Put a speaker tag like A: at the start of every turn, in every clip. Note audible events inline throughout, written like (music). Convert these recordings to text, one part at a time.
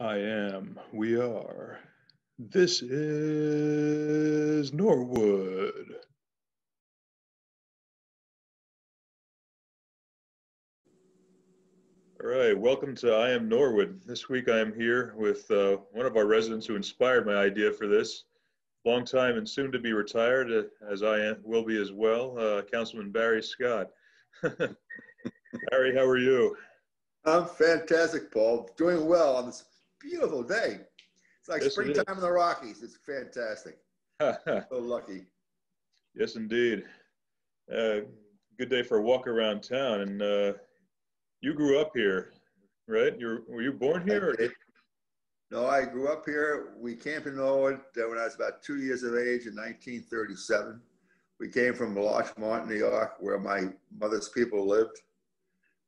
A: I am. We are. This is Norwood. All right, welcome to I Am Norwood. This week I am here with uh, one of our residents who inspired my idea for this. Long time and soon to be retired, uh, as I am, will be as well, uh, Councilman Barry Scott. (laughs) Barry, how are you?
B: I'm fantastic, Paul. Doing well on this beautiful day. It's like yes, springtime it in the Rockies. It's fantastic. (laughs) so lucky.
A: Yes, indeed. Uh, good day for a walk around town. And uh, you grew up here, right? You were you born here?
B: No, I grew up here. We came to Norwood when I was about two years of age in 1937. We came from Larchmont, New York, where my mother's people lived.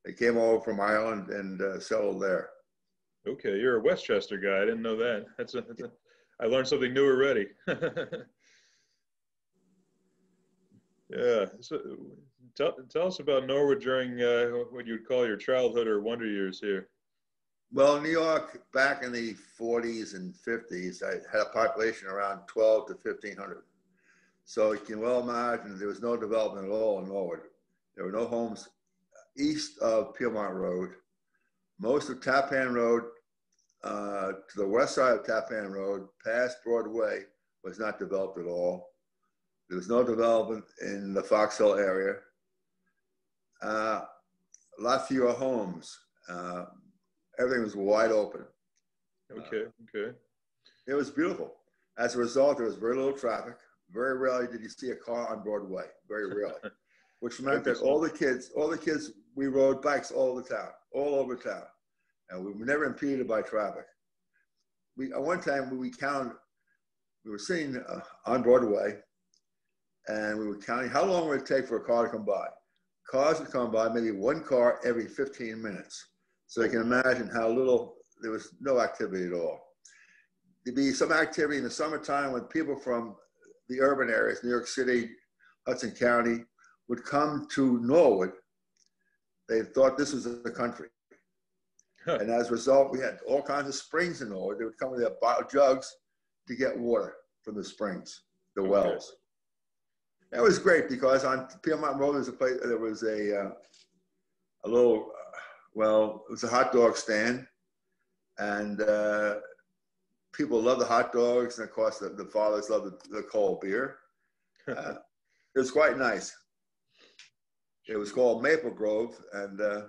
B: They came over from Ireland and uh, settled there.
A: Okay, you're a Westchester guy. I didn't know that. That's a, that's a I learned something new already. (laughs) yeah. So, tell, tell us about Norwood during uh, what you'd call your childhood or wonder years here.
B: Well, Norwood back in the 40s and 50s, I had a population around 12 to 1500. So you can well imagine there was no development at all in Norwood. There were no homes east of Piermont Road. Most of Tappan Road uh, to the west side of Tappan Road, past Broadway, was not developed at all. There was no development in the Fox Hill area. Uh, a lot fewer homes. Uh, everything was wide open.
A: Okay, okay.
B: It was beautiful. As a result, there was very little traffic. Very rarely did you see a car on Broadway. Very rarely, (laughs) which meant that all the kids, all the kids, we rode bikes all the town, all over town, and we were never impeded by traffic. We at one time we counted, we were sitting uh, on Broadway, and we were counting how long would it take for a car to come by. Cars would come by, maybe one car every 15 minutes. So you can imagine how little there was no activity at all. There'd be some activity in the summertime when people from the urban areas, New York City, Hudson County, would come to Norwood. They thought this was the country. Huh. And as a result, we had all kinds of springs in Norwood. They would come with their bottle jugs to get water from the springs, the okay. wells. That was great because on Piermont Road, there was a place, there was a, uh, a little, uh, well, it was a hot dog stand. And uh, people love the hot dogs, and of course, the, the fathers love the, the cold beer. Uh, it was quite nice. It was called Maple Grove, and uh,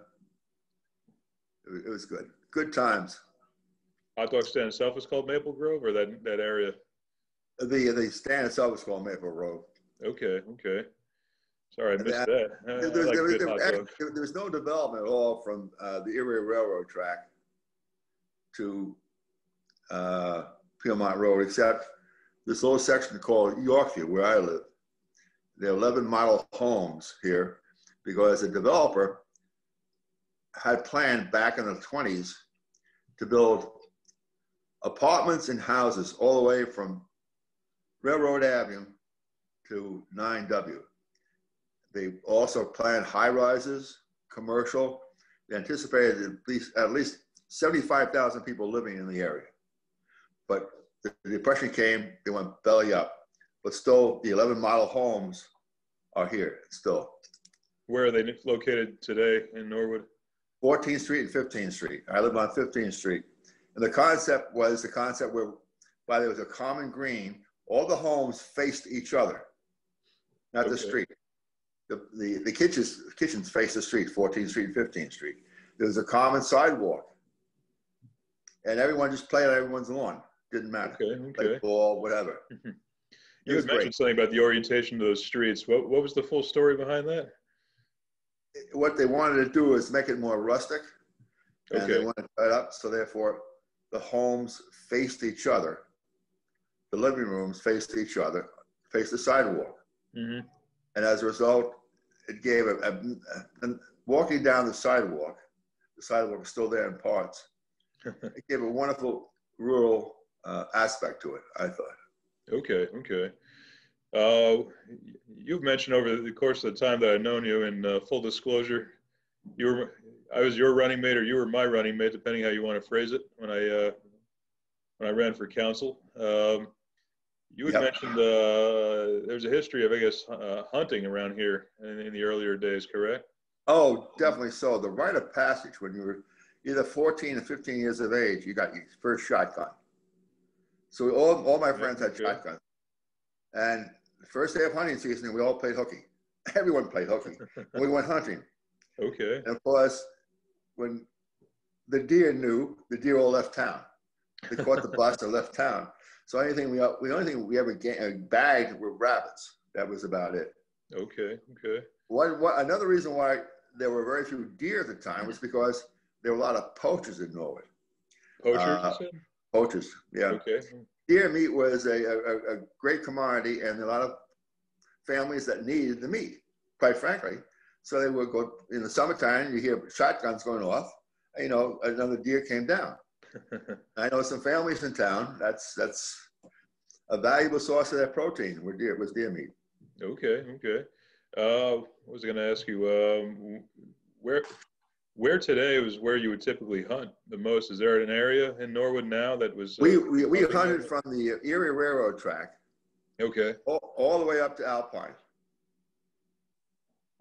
B: it, it, was good. Good times.
A: Hot dog stand itself was called Maple Grove, or that that area.
B: The the stand itself was called Maple Grove.
A: Okay, okay. Sorry, I missed that. that.
B: There, there, like there, there, was no development at all from uh, the Erie Railroad track to uh, Piermont Road, except this little section called Yorkview, where I live. There are 11 model homes here because the developer had planned back in the 20s to build apartments and houses all the way from Railroad Avenue to 9W. They also planned high rises, commercial. They anticipated at least, at least 75,000 people living in the area. But the depression came, they went belly up. But still, the 11 model homes are here still.
A: Where are they located today in Norwood?
B: 14th Street and 15th Street. I live on 15th Street. And the concept was the concept where by there was a common green, all the homes faced each other, not okay. the street. The, the, the kitchens, kitchens faced the street, 14th Street and 15th Street. There was a common sidewalk. And everyone just played on everyone's lawn. Didn't matter.
A: Okay, okay.
B: ball, whatever. Mm-hmm.
A: you had mentioned great. something about the orientation of those streets. What, what was the full story behind that?
B: What they wanted to do is make it more rustic. And okay. they wanted to cut up, so therefore the homes faced each other. The living rooms faced each other, faced the sidewalk. Mm-hmm. And as a result, it gave a, a, a, walking down the sidewalk, the sidewalk is still there in parts. (laughs) it gave a wonderful rural uh, aspect to it, I thought.
A: Okay, okay. Uh, you've mentioned over the course of the time that I've known you, in uh, full disclosure, you were I was your running mate or you were my running mate, depending how you want to phrase it. When I uh, when I ran for council. Um, you had yep. mentioned uh, there's a history of, I guess, uh, hunting around here in, in, the earlier days, correct?
B: Oh, definitely so. The rite of passage when you were either 14 or 15 years of age, you got your first shotgun. So all, all my friends had shotguns. And the first day of hunting season, we all played hooky. (laughs) Everyone played hooky. we went hunting.
A: Okay.
B: And of course, when the deer knew, the deer all left town. They caught the bus and left town. So anything we the only thing we ever uh, bagged were rabbits. That was about it.
A: Okay. Okay.
B: What, what another reason why there were very few deer at the time was because there were a lot of poachers in Norwood.
A: Poachers, uh,
B: Poachers, yeah.
A: Okay.
B: Deer meat was a, a, a great commodity, and a lot of families that needed the meat, quite frankly. So they would go in the summertime. You hear shotguns going off. You know, another deer came down. (laughs) I know some families in town. That's that's a valuable source of that protein. Was deer was deer meat.
A: Okay, okay. Uh, I was going to ask you um, where where today was where you would typically hunt the most. Is there an area in Norwood now that was?
B: Uh, we we, we hunted from the Erie Railroad track.
A: Okay.
B: All, all the way up to Alpine.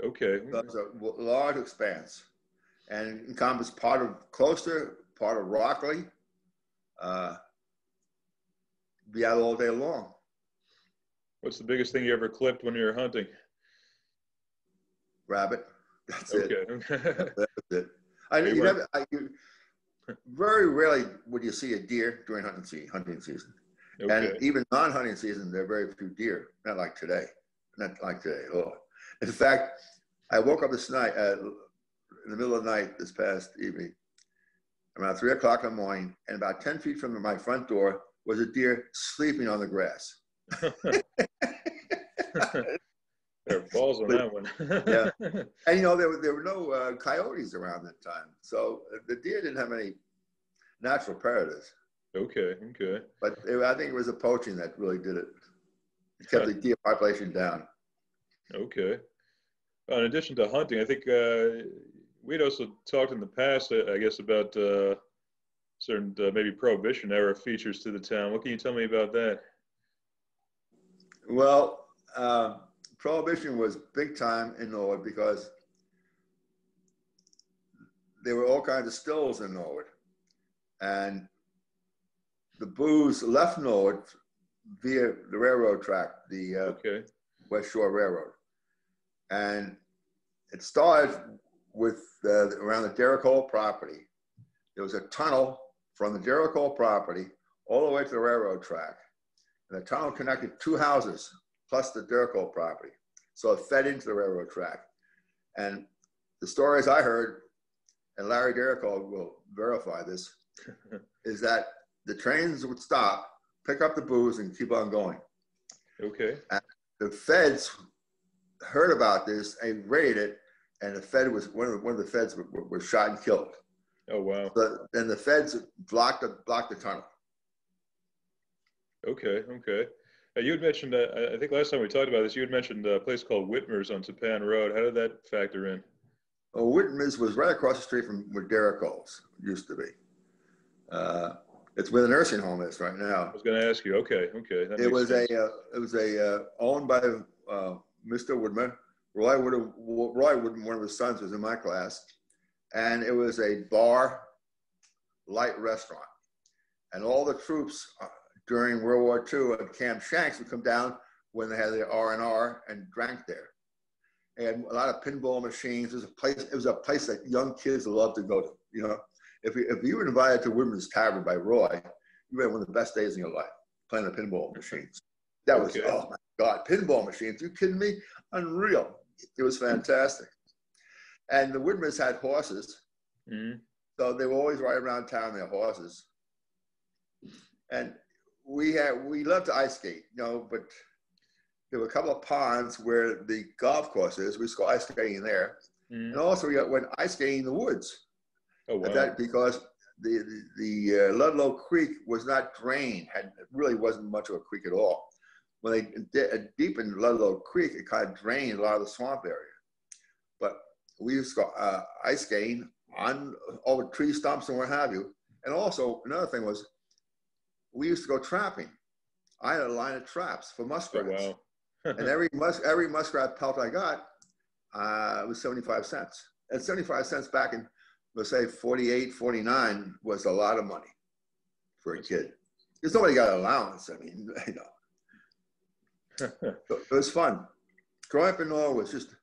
A: Okay.
B: That's a large expanse, and encompasses part of Closter, part of Rockleigh. Uh, be out all day long.
A: What's the biggest thing you ever clipped when you were hunting?
B: Rabbit. That's
A: okay.
B: it. (laughs) That's it. I you never. I, you, very rarely would you see a deer during hunting season. Hunting season. Okay. And even non-hunting season, there are very few deer. Not like today. Not like today. Oh. In fact, I woke up this night uh, in the middle of the night this past evening, around three o'clock in the morning, and about ten feet from my front door was a deer sleeping on the grass. (laughs) (laughs)
A: there balls on that one.
B: yeah, (laughs) and you know there were there were no uh, coyotes around that time, so the deer didn't have any natural predators.
A: Okay, okay.
B: But it, I think it was the poaching that really did it. it kept the deer population down.
A: Okay. In addition to hunting, I think uh, we'd also talked in the past, I guess, about uh, certain uh, maybe prohibition era features to the town. What can you tell me about that?
B: Well, uh, prohibition was big time in Norwood because there were all kinds of stills in Norwood, and the booze left Norwood via the railroad track, the uh,
A: okay.
B: West Shore Railroad, and it started with uh, around the Derrick property. There was a tunnel from the Derrick property all the way to the railroad track, and the tunnel connected two houses plus the Derrick property, so it fed into the railroad track. And the stories I heard, and Larry Derrick will verify this, (laughs) is that the trains would stop, pick up the booze, and keep on going.
A: Okay.
B: And the feds heard about this and raided it, and the Fed was one of the, one of the feds was shot and killed.
A: Oh wow!
B: The, and the feds blocked the blocked the tunnel.
A: Okay, okay. Uh, you had mentioned, uh, I think last time we talked about this, you had mentioned a place called Whitmer's on Tappan Road. How did that factor in?
B: Oh, Whitmer's was right across the street from where Derrick used to be. Uh, it's where the nursing home is right now.
A: I was going to ask you. Okay, okay.
B: it was a uh, it was a uh, owned by uh, Mr. Woodman. Roy Wood, Roy Woodman, one of his sons, was in my class, and it was a bar, light restaurant, and all the troops uh, during World War II at Camp Shanks would come down when they had their R and R and drank there. And a lot of pinball machines. It was a place. It was a place that young kids loved to go to. You know, if you, if you were invited to Woodman's Tavern by Roy, you had one of the best days in your life playing the pinball machines. That was okay. oh my god, pinball machines! You kidding me? Unreal. It was fantastic. And the Woodmans had horses,
A: mm-hmm.
B: so they were always riding around town their horses. And we had we loved to ice skate, you know, but there were a couple of ponds where the golf course is. We used to go ice skating there, mm-hmm. and also we got went ice skating in the woods.
A: Oh wow!
B: That because the the, the uh, Ludlow Creek was not drained, had really wasn't much of a creek at all. When they uh, deepened Ludlow Creek, it kind of drained a lot of the swamp area. But we used to go uh, ice skating on over tree stumps and what have you. And also another thing was we used to go trapping. I had a line of traps for muskrats.
A: Oh, wow. (laughs)
B: and every mus- every muskrat pelt I got uh, was 75 cents. And 75 cents back in, let's say, 48, 49 was a lot of money for a kid. Because nobody got an allowance. I mean, (laughs) you know. (laughs) so it was fun. Growing up in Norwood was just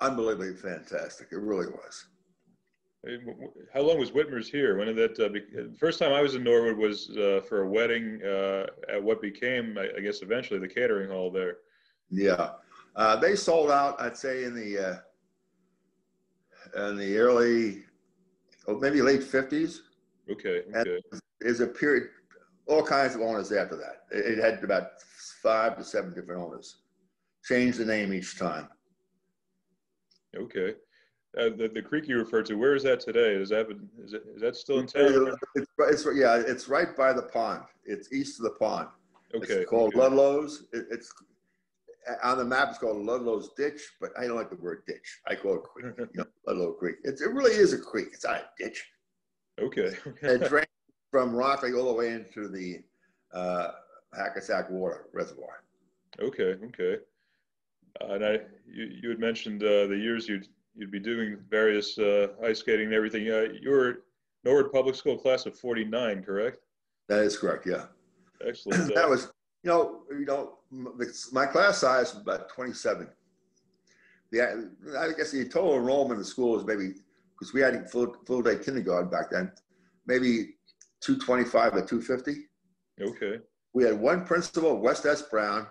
B: unbelievably fantastic. It really was.
A: How long was Whitmer's here? When did that? Uh, be, first time I was in Norwood was uh, for a wedding uh, at what became, I, I, guess, eventually the catering hall there.
B: Yeah, uh, they sold out. I'd say in the uh, in the early, oh, maybe late fifties.
A: Okay. Okay.
B: There's a period, all kinds of owners after that. It, it had about five to seven different owners. Changed the name each time.
A: Okay. Uh, the, the creek you referred to, where is that today? Is that is, it, is that still in town?
B: It's, it's, yeah, it's right by the pond. It's east of the pond.
A: Okay.
B: It's called
A: okay.
B: Ludlow's. It, it's on the map. It's called Ludlow's Ditch, but I don't like the word ditch. I call it creek. you know, (laughs) Ludlow Creek. It's, it really is a creek. It's not a ditch.
A: Okay. (laughs)
B: it drains from Rockleigh all the way into the uh, Hackensack Water Reservoir.
A: Okay. Okay. Uh, and I, you, you had mentioned uh, the years you'd you'd be doing various uh, ice skating and everything. Uh, you were Norwood Public School class of '49, correct?
B: That is correct. Yeah.
A: Excellent. (clears throat)
B: that was, you know, you know, my class size was about 27. The, I guess the total enrollment in the school was maybe because we had full full day kindergarten back then, maybe 225 or 250.
A: Okay.
B: We had one principal, West S. Brown,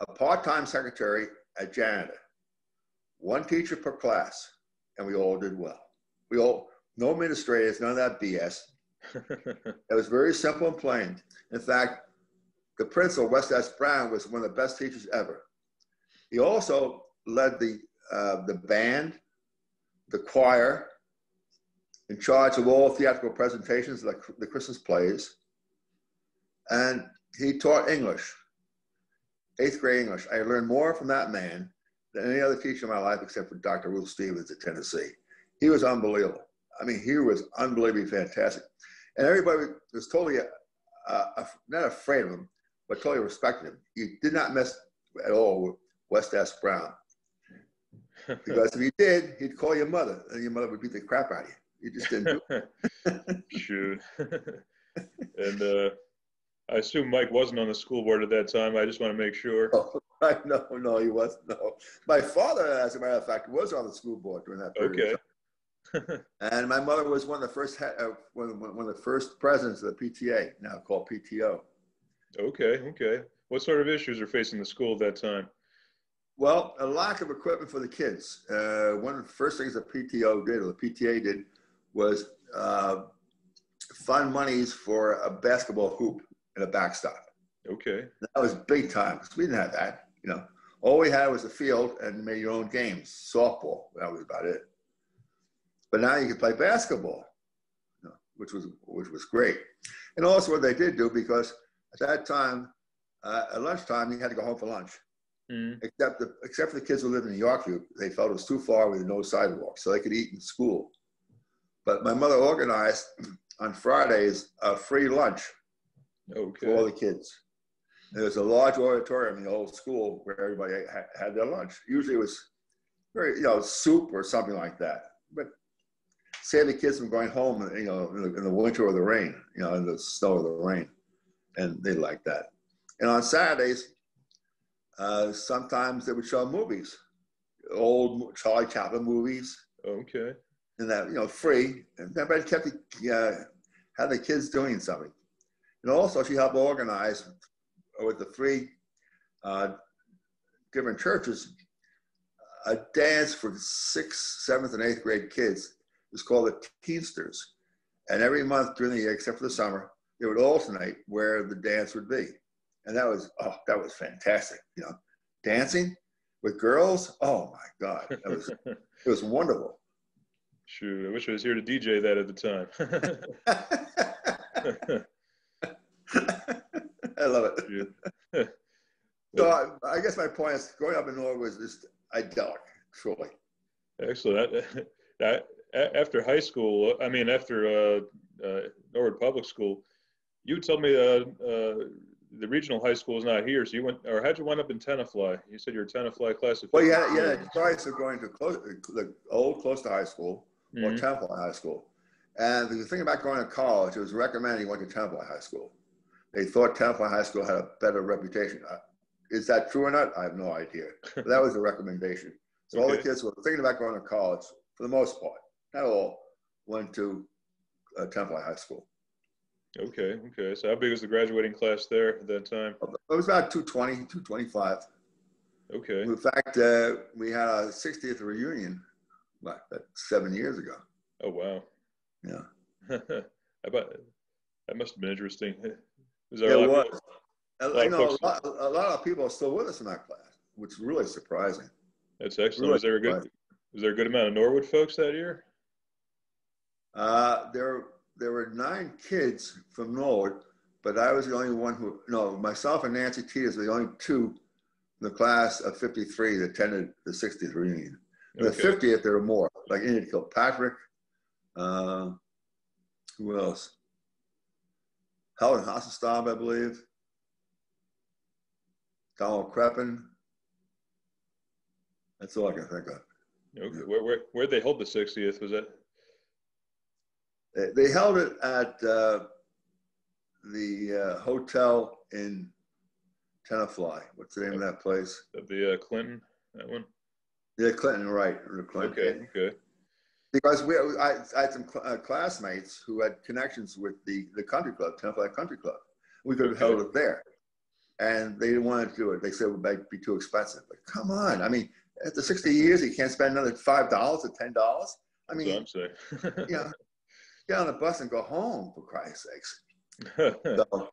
B: a part-time secretary, a janitor one teacher per class, and we all did well. We all, no administrators, none of that BS. (laughs) it was very simple and plain. In fact, the principal, West S. Brown, was one of the best teachers ever. He also led the, uh, the band, the choir, in charge of all theatrical presentations, like the Christmas plays. And he taught English, eighth grade English. I learned more from that man than any other teacher in my life except for Dr. Ruth Stevens at Tennessee. He was unbelievable. I mean, he was unbelievably fantastic. And everybody was totally, uh, uh, not afraid of him, but totally respected him. He did not mess at all with West S. Brown. (laughs) Because if he did, he'd call your mother, and your mother would beat the crap out of you. You just didn't do
A: it. (laughs) Shoot. (laughs) and uh, I assume Mike wasn't on the school board at that time. I just want to make sure.
B: Oh, (laughs) no, no, he wasn't. No, my father, as a matter of fact, was on the school board during that period. Okay. (laughs) and my mother was one of the first uh, one, one of the first presidents of the PTA, now called PTO.
A: Okay, okay. What sort of issues are facing the school at that time?
B: Well, a lack of equipment for the kids. Uh, one of the first things the PTO did, or the PTA did, was uh, fund monies for a basketball hoop and a backstop.
A: Okay.
B: That was big time because we didn't have that. You know, all we had was a field and made your own games, softball. That was about it. But now you can play basketball, you know, which was which was great. And also what they did do because at that time, uh, at lunchtime, you had to go home for lunch. Mm. Except the, except for the kids who lived in Yorkview, they felt it was too far with no sidewalk, so they could eat in school. But my mother organized (clears throat) on Fridays a free lunch
A: okay.
B: for all the kids. There was a large auditorium in the old school where everybody ha- had their lunch. Usually it was very, you know, soup or something like that. But save the kids from going home, you know, in the, in the winter or the rain, you know, in the snow or the rain. And they liked that. And on Saturdays, uh, sometimes they would show movies, old Charlie Chaplin movies.
A: Okay.
B: And that, you know, free. And everybody kept the, uh, had the kids doing something. And also she helped organize with the three uh, different churches, a dance for sixth, seventh, and eighth grade kids is called the Teamsters. And every month during the year, except for the summer, they would alternate where the dance would be. And that was, oh, that was fantastic. You know, dancing with girls. Oh my God. That was, (laughs) it was wonderful.
A: Shoot, I wish I was here to DJ that at
B: the time. (laughs) (laughs) I love it. (laughs) so I, I, guess my point is growing up in Norwood was just idyllic, truly.
A: Excellent. That, (laughs) after high school, I mean, after uh, uh, Norwood Public School, you told me uh, uh, the regional high school is not here, so you went, or how'd you wind up in Tenafly? You said you're Tenafly class of.
B: Well, yeah, yeah, choice of going to close, the old Closter High School or
A: Mhm.
B: Tenafly High School. And the thing about going to college, it was recommended you went to Tenafly High School. They thought Tenafly High School had a better reputation. Uh, Is that true or not? I have no idea. But that was the recommendation. So all the kids who were thinking about going to college, for the most part, not all, went to uh, Tenafly High School.
A: Okay, okay. So how big was the graduating class there at that time?
B: It was about 220, 225.
A: Okay.
B: In fact, uh, we had a 60th reunion, like seven years ago.
A: Oh wow.
B: Yeah. (laughs)
A: How about that? Must have been interesting. (laughs) Was there a
B: it
A: lot
B: was.
A: people-
B: And,
A: lot
B: you know, a lot, a lot of people are still with us in that class, which is really surprising.
A: That's excellent.
B: Really
A: Was there a good? Was there a good amount of Norwood folks that year?
B: Uh, there, there were nine kids from Norwood, but I was the only one who, no, myself and Nancy Teeters were the only two in the class of 53 that attended the 60th reunion. The 50th, there were more, like Enid Kilpatrick. Uh, who else? Helen Hasselstab, I believe. Donald Creppen. That's all I can think of.
A: Okay. Where where where'd they hold the 60th? Was?
B: They, they held it at uh, the uh, hotel in Tenafly. What's the name of that place?
A: The uh, Clinton, that one.
B: Yeah, Clinton, right? Clinton.
A: Okay, okay,
B: Because we, I, I had some cl- uh, classmates who had connections with the, the country club, Tenafly Country Club. We could have held it there. And they didn't want to do it. They said it would be too expensive. But come on. I mean, after 60 years, you can't spend another $5 or $10. I mean,
A: I'm saying.
B: you (laughs) know, get on the bus and go home, for Christ's sakes. (laughs) So,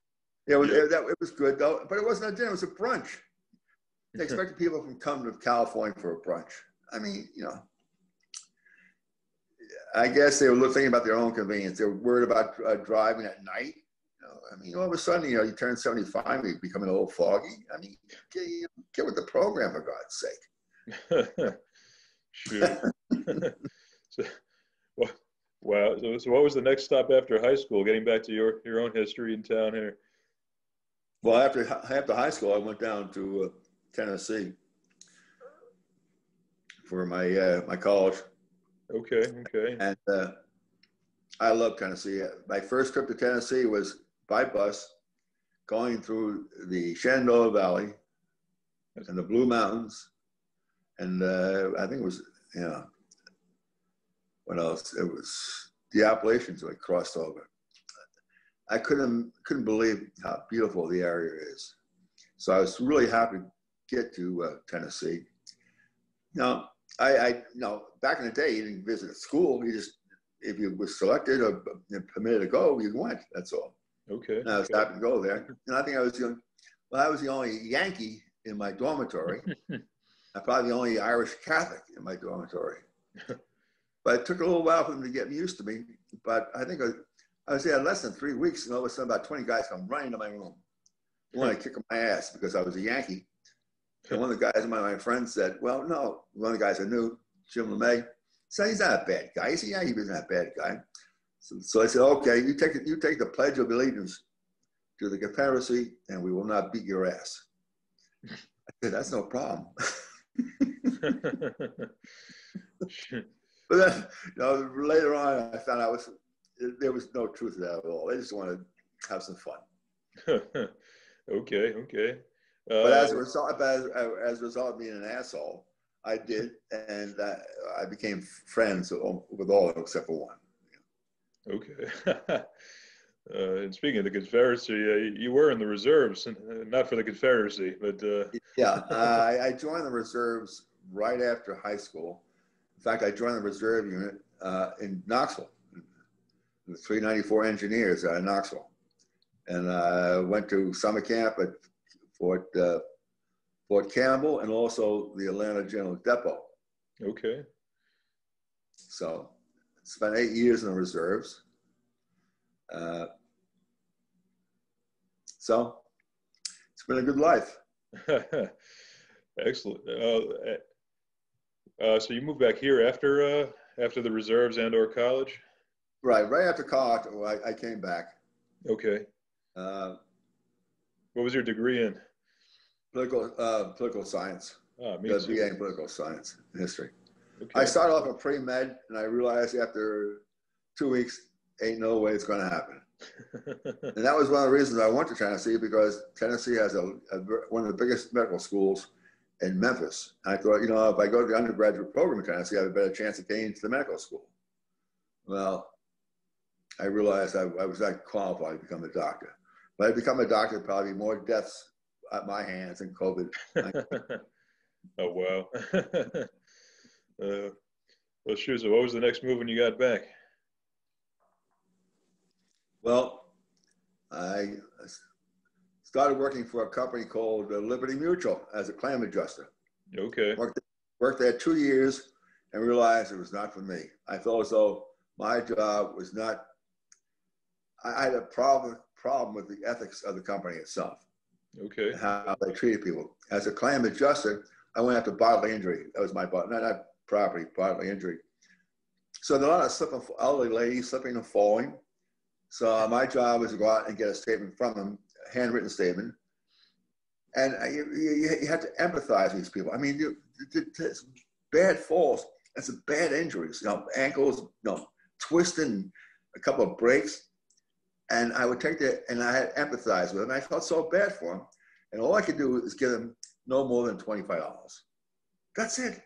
B: yeah, it was,
A: Yeah.
B: It, that, it was good though, but it wasn't a dinner; it was a brunch. They (laughs) expected people from come to California for a brunch. I mean, you know, I guess they were thinking about their own convenience. They were worried about uh, driving at night. You know, I mean, all of a sudden, you know, you turn seventy-five, you become a little foggy. I mean, get, get with the program for God's sake. (laughs)
A: Shoot. (laughs) so, wa- wow. So, so what was the next stop after high school? Getting back to your, your own history in town here.
B: Well, after after high school, I went down to uh, Tennessee for my uh, my college.
A: Okay. Okay.
B: and uh, I love Tennessee. My first trip to Tennessee was by bus, going through the Shenandoah Valley and the Blue Mountains, and uh, I think it was you know what else? It was the Appalachians we crossed over. I couldn't couldn't believe how beautiful the area is. So I was really happy to get to uh, Tennessee. Now, I, I no back in the day, you didn't visit a school. You just if you were selected or permitted to go, you went. That's all.
A: Okay.
B: And I was
A: okay.
B: happy to go there. And I think I was the only, well, I was the only Yankee in my dormitory. (laughs) I'm probably the only Irish Catholic in my dormitory. but it took a little while for them to get used to me. But I think I, I was there less than three weeks, and all of a sudden, about 20 guys come running to my room. They wanted to kick my ass because I was a Yankee. And one of the guys, of my friend said, Well, no, one of the guys I knew, Jim LeMay, said he's not a bad guy. He said, Yeah, he was not a bad guy. So, so I said, Okay, you take, you take the Pledge of Allegiance to the Confederacy, and we will not beat your ass. I said, That's no problem. (laughs) (laughs) But then, you know, later on, I found out was there was no truth to that at all. They just wanted to have some fun. (laughs)
A: okay. Okay. Uh,
B: But as a result, as, as a result of being an asshole, I did, and uh, I became friends with all except for one.
A: Okay. (laughs) uh, and speaking of the Confederacy, uh, you were in the reserves, uh, not for the Confederacy, but uh,
B: Yeah, (laughs) I, I joined the reserves right after high school. In fact, I joined the reserve unit uh, in Knoxville, the 394 engineers out of Knoxville, and I went to summer camp at Fort uh, Fort Campbell and also the Atlanta General Depot.
A: okay.
B: So spent eight years in the reserves. Uh, so it's been a good life. (laughs)
A: Excellent. Uh, uh, so you moved back here after uh, after the reserves and or college?
B: Right, right after college, I, I came back.
A: Okay.
B: Uh,
A: What was your degree in?
B: Political, uh, political science.
A: Ah, me
B: The
A: too.
B: BA in political science, history.
A: Okay.
B: I started off in pre-med and I realized after two weeks, ain't no way it's going to happen. (laughs) And that was one of the reasons I went to Tennessee because Tennessee has a, a one of the biggest medical schools in Memphis. And I thought, you know, if I go to the undergraduate program in Tennessee, I have a better chance of getting into the medical school. Well, I realized I, I was not qualified to become a doctor. But I become a doctor, probably more deaths at my hands than COVID. (laughs)
A: oh wow. (laughs) uh, well. So, what was the next move when you got back?
B: Well, I started working for a company called uh, Liberty Mutual as a claim adjuster.
A: Okay.
B: Worked, worked there two years and realized it was not for me. I felt as though my job was not, I had a problem, problem with the ethics of the company itself,
A: Okay.
B: how they treated people. As a claim adjuster, I went after bodily injury. That was my, bod- not, not property, bodily injury. So there are a lot of slipping, elderly ladies slipping and falling. So my job was to go out and get a statement from them, a handwritten statement. And you, you, you have to empathize with these people. I mean, you, it's bad falls some bad injuries, you know, ankles, you know, twisting, a couple of breaks. And I would take that and I had empathized with him. I felt so bad for him. And all I could do is give him no more than $25. That's it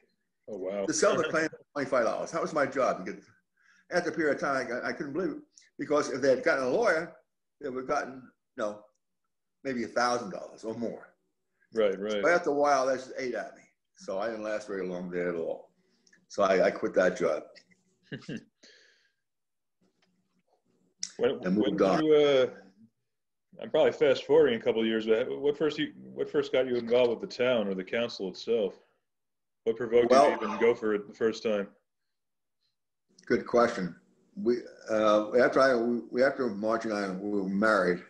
A: Oh wow.
B: to sell the claim for twenty-five dollars. That was my job. After a period of time, I, I couldn't believe it because if they had gotten a lawyer, they would have gotten you know maybe a thousand dollars or more.
A: right. Right.
B: But after a while, that just ate at me. So I didn't last very long there at all. So I, I quit that job. (laughs)
A: When,
B: and moved
A: did
B: on.
A: you, uh, I'm probably fast forwarding a couple of years, but what first you, what first got you involved with the town or the council itself? What provoked
B: Well-
A: you to even go for it the first time?
B: Good question. We uh, after I we after Margie and I we were married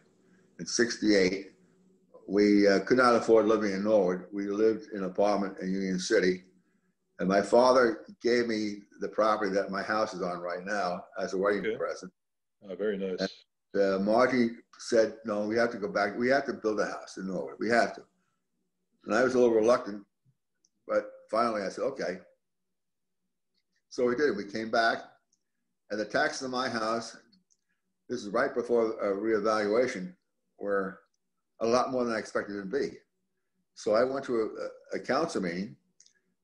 B: in '68. We uh, could not afford living in Norwood. We lived in an apartment in Union City, and my father gave me the property that my house is on right now as a wedding
A: Okay.
B: present.
A: Oh, very nice.
B: Uh, Margie said, "No, we have to go back. We have to build a house in Norwood. We have to." And I was a little reluctant, but finally I said, "Okay." So we did. We came back, and the taxes on my house. This is right before a reevaluation, were a lot more than I expected it to be. So I went to a, a council meeting,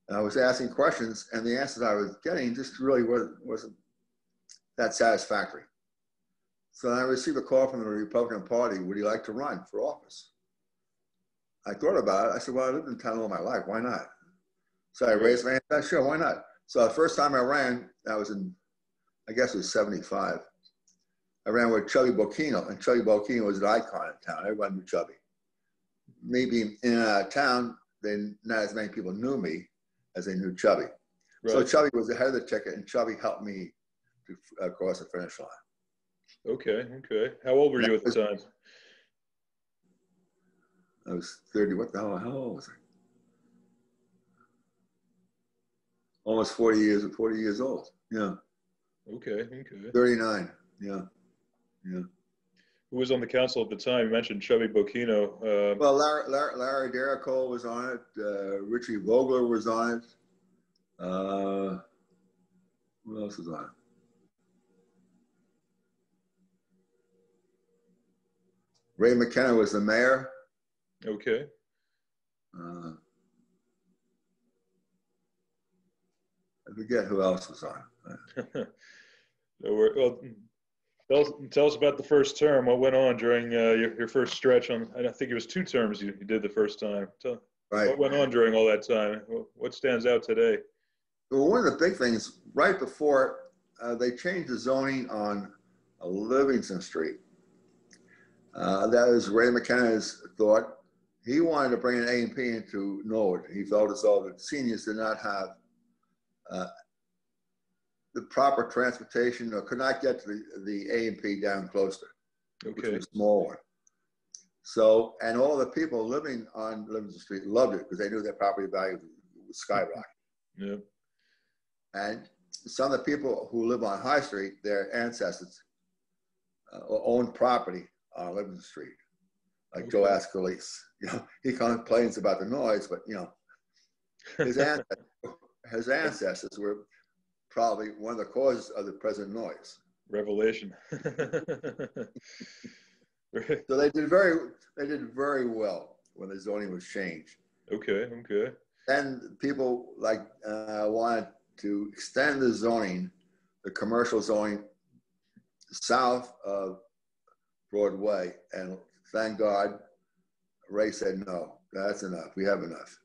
B: and I was asking questions, and the answers I was getting just really wasn't, wasn't that satisfactory. So I received a call from the Republican Party. Would you like to run for office? I thought about it. I said, well, I lived in town all my life. Why not? So I raised my hand. I said, Sure, why not? So the first time I ran, I was in, I guess it was 75. I ran with Chubby Bocchino, and Chubby Bocchino was an icon in town. Everyone knew Chubby. Maybe in uh, town, then not as many people knew me as they knew Chubby. So Chubby was the head of the ticket, and Chubby helped me to uh, cross the finish line.
A: Okay. Okay. How old were you at the time?
B: I was 30. What the hell? How old was I? Almost 40 years, 40 years old. Yeah.
A: Okay. Okay.
B: 39. Yeah. Yeah.
A: Who was on the council at the time? You mentioned Chubby Bocchino. Uh,
B: Well, Larry, Larry, Larry Derrico was on it. Uh, Richie Vogler was on it. Uh, who else was on it? Ray McKenna was the mayor.
A: okay.
B: Uh, I forget who else was on. it.
A: So we're- well, tell, us- tell us about the first term. What went on during uh, your, your first stretch on? I think it was two terms you, you did the first time. Tell,
B: Right.
A: What went on during all that time? What- What stands out today?
B: Well, one of the big things, right before uh, they changed the zoning on uh, Livingston Street, uh, that was Ray McKenna's thought. He wanted to bring an A and P into Norwood. He felt as though the seniors did not have uh, the proper transportation or could not get to the, the A and P down Closter, which
A: Okay.
B: was a small one. So, and all the people living on Livingston Street loved it because they knew their property value was skyrocketing.
A: Yeah.
B: And some of the people who live on High Street, their ancestors uh, owned property on Livingston Street, like okay. Joe Ascalise. (laughs) You know, he complains about the noise, but you know, his (laughs) ancestors, his ancestors were probably one of the causes of the present noise.
A: Revelation. (laughs)
B: so they did very they did very well when the zoning was changed.
A: Okay, okay.
B: And people like uh, wanted to extend the zoning, the commercial zoning, south of Broadway, and thank God, Ray said no. That's enough. We have enough.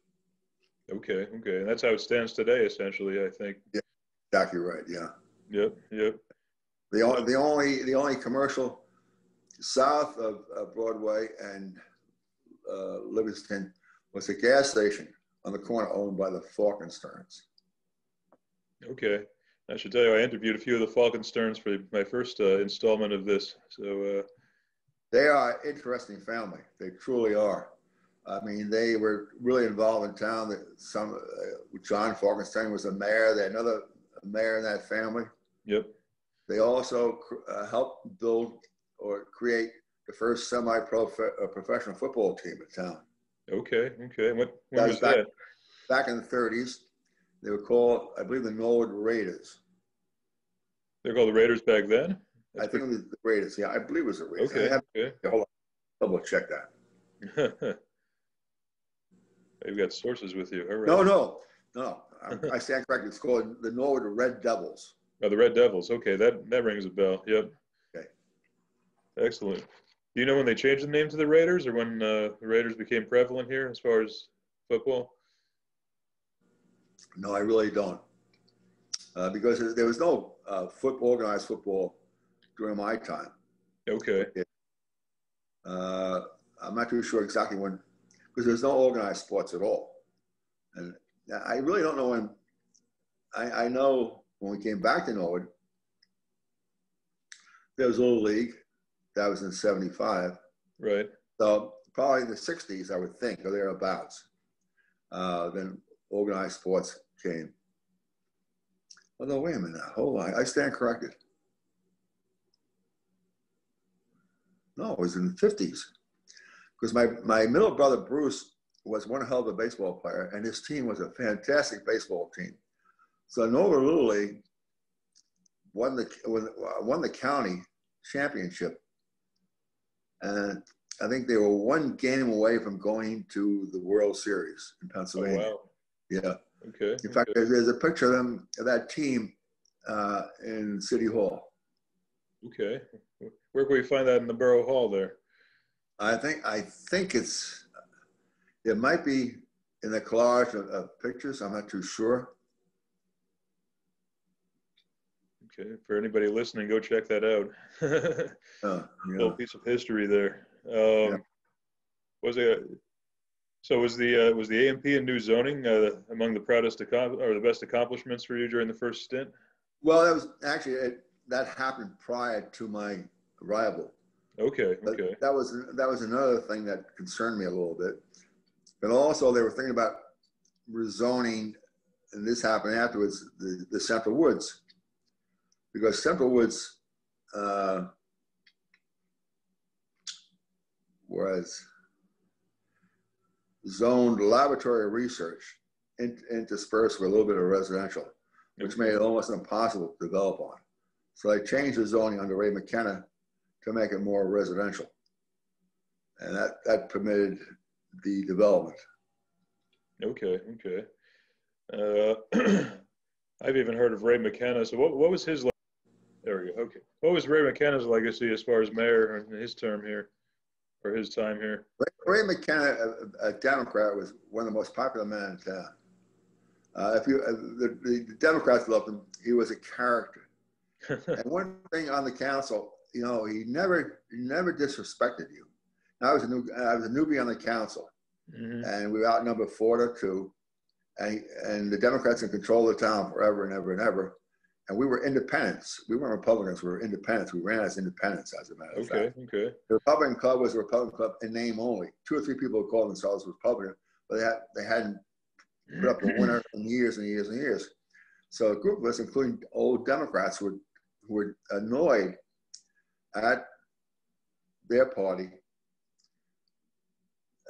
A: Okay, okay, and that's how it stands today, essentially. I think.
B: Yeah, exactly right. Yeah.
A: Yep. Yep.
B: The only, the only, the only commercial south of, of Broadway and uh, Livingston was a gas station on the corner owned by the Falkensterns.
A: Okay. I should tell you, I interviewed a few of the Falkensterns for my first uh, installment of this. So uh...
B: they are an interesting family. They truly are. I mean, they were really involved in town. That some uh, John Falkenstein was a mayor. They had another mayor in that family.
A: Yep.
B: They also uh, helped build or create the first semi-professional football team in town.
A: Okay, okay. What when that was, was back, that?
B: Back in the 30s, they were called, I believe, the Norwood Raiders.
A: They're called the Raiders back then.
B: That's I think pretty... it was the Raiders. Yeah, I believe it was the Raiders.
A: Okay.
B: Have,
A: okay.
B: Hold on, double check that. (laughs)
A: You've got sources with you.
B: Right. No, no, no. I, I stand corrected. It's called the Norwood Red Devils.
A: Oh, the Red Devils. Okay, that that rings a bell. Yep.
B: Okay.
A: Excellent. Do you know when they changed the name to the Raiders, or when uh, the Raiders became prevalent here as far as football?
B: No, I really don't, uh, because there was no uh, foot, organized football during my time.
A: Okay.
B: Uh, I'm not too sure exactly when, because there's no organized sports at all, and I really don't know when. I, I know when we came back to Norwood, there was a little league. That was in '75.
A: Right.
B: So probably the '60s, I would think, or thereabouts. Uh, then organized sports came. No, wait a minute. Hold on. I stand corrected. No, it was in the 50s. Because my, my middle brother, Bruce, was one hell of a baseball player, and his team was a fantastic baseball team. So Nova Little League won the, won the county championship. And I think they were one game away from going to the World Series in Pennsylvania.
A: Oh, wow.
B: Yeah.
A: Okay.
B: In fact,
A: okay.
B: there's a picture of them, of that team uh, in City Hall.
A: Okay. Where can we find that in the Borough Hall there?
B: I think I think it's it might be in the collage of, of pictures. I'm not too sure.
A: Okay, for anybody listening, go check that out. (laughs) uh, yeah. Little piece of history there. Um, yeah. Was it so was the uh, was the A and P and new zoning uh, among the proudest or the best accomplishments for you during the first stint?
B: Well, that was actually it, that happened prior to my arrival.
A: Okay. Okay.
B: that was that was another thing that concerned me a little bit. But also, they were thinking about rezoning, and this happened afterwards. The, the Central Woods, because Central Woods uh, was zoned laboratory research interspersed with a little bit of residential, which made it almost impossible to develop on. So I changed the zoning under Ray McKenna to make it more residential. And that, that permitted the development.
A: Okay, okay. Uh, (clears throat) I've even heard of Ray McKenna. So what, what was his, there we go, okay. What was Ray McKenna's legacy as far as mayor and his term here? for his time here?
B: Ray McKenna, a, a, Democrat, was one of the most popular men in town. Uh, if you, uh, the, the, Democrats loved him. He was a character. (laughs) and one thing on the council, you know, he never, he never disrespected you. I was a new, I was a newbie on the council, mm-hmm. and we were outnumbered four to two, and and the Democrats in control of the town forever and ever and ever and we were independents. We weren't Republicans. We were independents. We ran as independents, as a matter of
A: okay,
B: fact.
A: Okay, okay.
B: The Republican Club was a Republican Club in name only. Two or three people called themselves Republican, but they, had, they hadn't put up a winner in years and years and years. So a group of us, including old Democrats, were, were annoyed at their party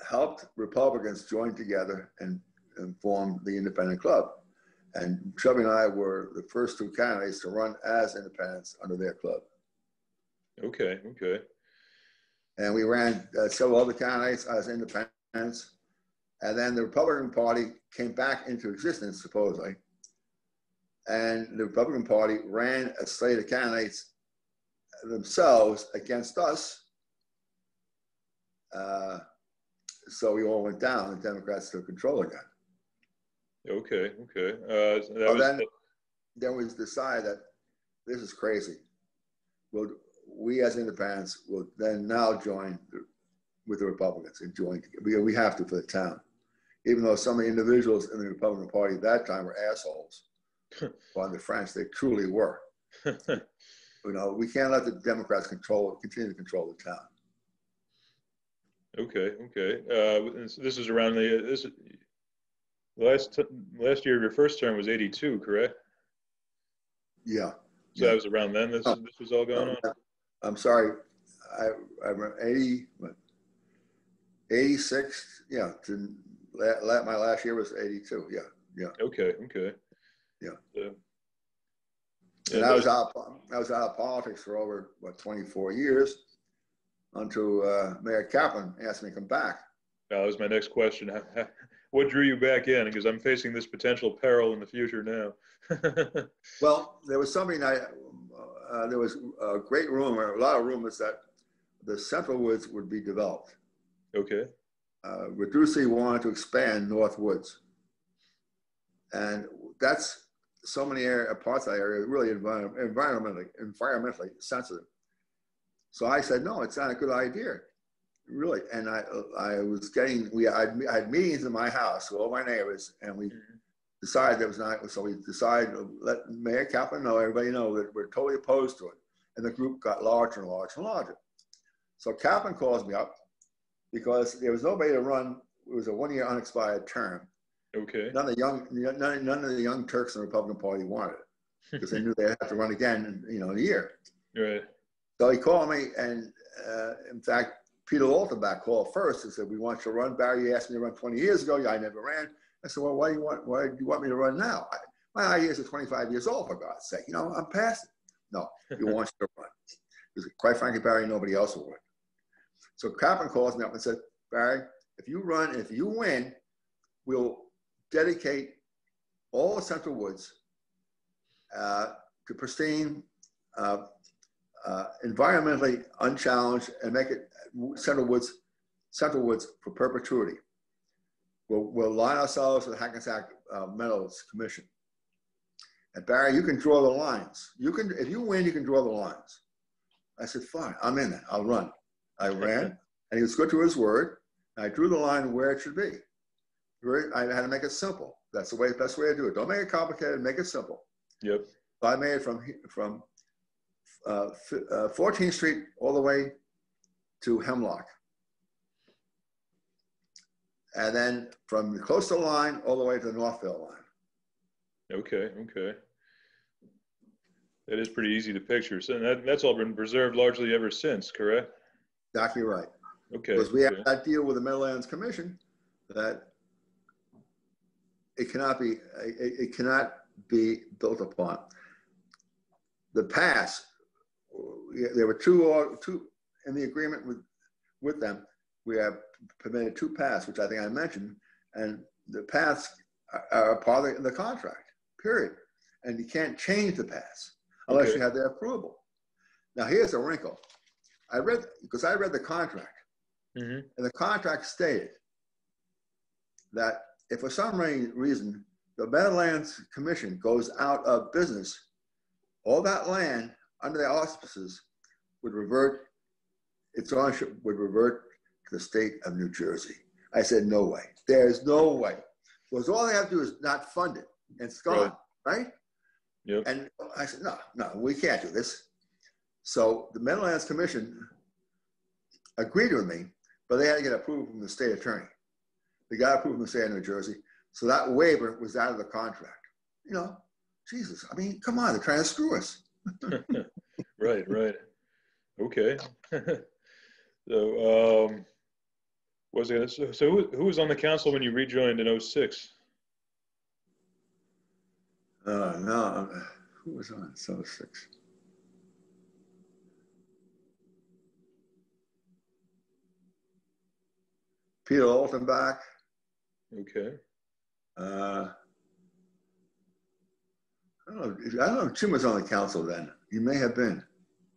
B: helped Republicans join together and, and form the Independent Club. And Chubby and I were the first two candidates to run as independents under their club.
A: Okay, okay.
B: And we ran uh, several other candidates as independents. And then the Republican Party came back into existence, supposedly. And the Republican Party ran a slate of candidates themselves against us. Uh, so we all went down, and Democrats took control again.
A: Okay, okay. Uh,
B: so well, then, then we decided that this is crazy. We'll, we as independents will then now join the, with the Republicans and join. We, we have to for the town. Even though some of the individuals in the Republican Party at that time were assholes, (laughs) on the French, they truly were. (laughs) you know, we can't let the Democrats control, continue to control the town.
A: Okay, okay. Uh, this is around the this last last year. Of your first term was eighty two, correct?
B: Yeah.
A: So yeah. that was around then. This this was all going on.
B: I'm sorry. I I'm eighty. 86 yeah to la, my last year was 82 yeah yeah
A: okay okay
B: yeah uh, and I was out I was out of politics for over what 24 years until uh, Mayor Kaplan asked me to come back.
A: That was my next question. (laughs) what drew you back in? Because I'm facing this potential peril in the future now. (laughs)
B: well, there was something I, uh, there was a great rumor, a lot of rumors that the Central Woods would be developed.
A: Okay.
B: Uh, Radrusi wanted to expand North Woods. And that's so many area, parts of that area really environmentally, environmentally sensitive. So I said, no, it's not a good idea, really. And I, I was getting, we had, I had meetings in my house with all my neighbors, and we mm-hmm. decided that was not, so we decided to let Mayor Kaplan know, everybody know that we're totally opposed to it. And the group got larger and larger and larger. So Kaplan calls me up because there was nobody to run. It was a one-year unexpired term.
A: Okay.
B: None of the young, none, none of the young Turks in the Republican Party wanted it because they (laughs) knew they had to run again, in, you know, in a year.
A: Right.
B: So he called me, and uh, in fact, Peter Lauterbach called first and said, "We want you to run." Barry you asked me to run 20 years ago. Yeah, I never ran. I said, "Well, why do you want? Why do you want me to run now?" I, my ideas are 25 years old, for God's sake. You know, I'm past it. No, he (laughs) wants you to run. Because quite frankly, Barry, nobody else will run. So Kaplan calls me up and said, Barry, if you run, if you win, we'll dedicate all the Central Woods uh, to pristine uh, uh, environmentally unchallenged and make it Central Woods, Central Woods for perpetuity. We'll, we'll line ourselves with the Hackensack uh, Meadows Commission. And Barry, you can draw the lines. You can, if you win, you can draw the lines. I said, fine, I'm in. I'll run. I ran, and he was good to his word. I drew the line where it should be. I had to make it simple. That's the way, best way to do it. Don't make it complicated. Make it simple.
A: Yep.
B: So I made it from from uh, 14th uh, Street all the way to Hemlock. And then from the Closter line all the way to the Northvale line.
A: Okay, okay. That is pretty easy to picture. So that, that's all been preserved largely ever since, correct?
B: Exactly right.
A: Okay.
B: Because we
A: okay.
B: have that deal with the Meadowlands Commission that it cannot be it, it cannot be built upon. The past there were two, two in the agreement with, with them. We have permitted two paths, which I think I mentioned, and the paths are part of the contract, period. And you can't change the paths unless okay. you have their approval. Now, here's a wrinkle. I read, because I read the contract, mm-hmm. and the contract stated that if for some reason the Meadowlands Commission goes out of business, all that land under the auspices would revert, its ownership would revert to the state of New Jersey. I said, no way. There's no way. Because all they have to do is not fund it and it's gone, right? right?
A: Yep.
B: And I said, no, no, we can't do this. So the Meadowlands Commission agreed with me, but they had to get approval from the state attorney. They got approval from the state of New Jersey. So that waiver was out of the contract. You know, Jesus, I mean, come on, they're trying to screw us. (laughs)
A: right, right. Okay. (laughs) So, um, was it, so, so who, who was on the council when you rejoined in 06?
B: Uh, no, who was on so six? Peter Altenbach.
A: Okay.
B: Uh, I don't know. I don't know Jim was on the council then. He may have been.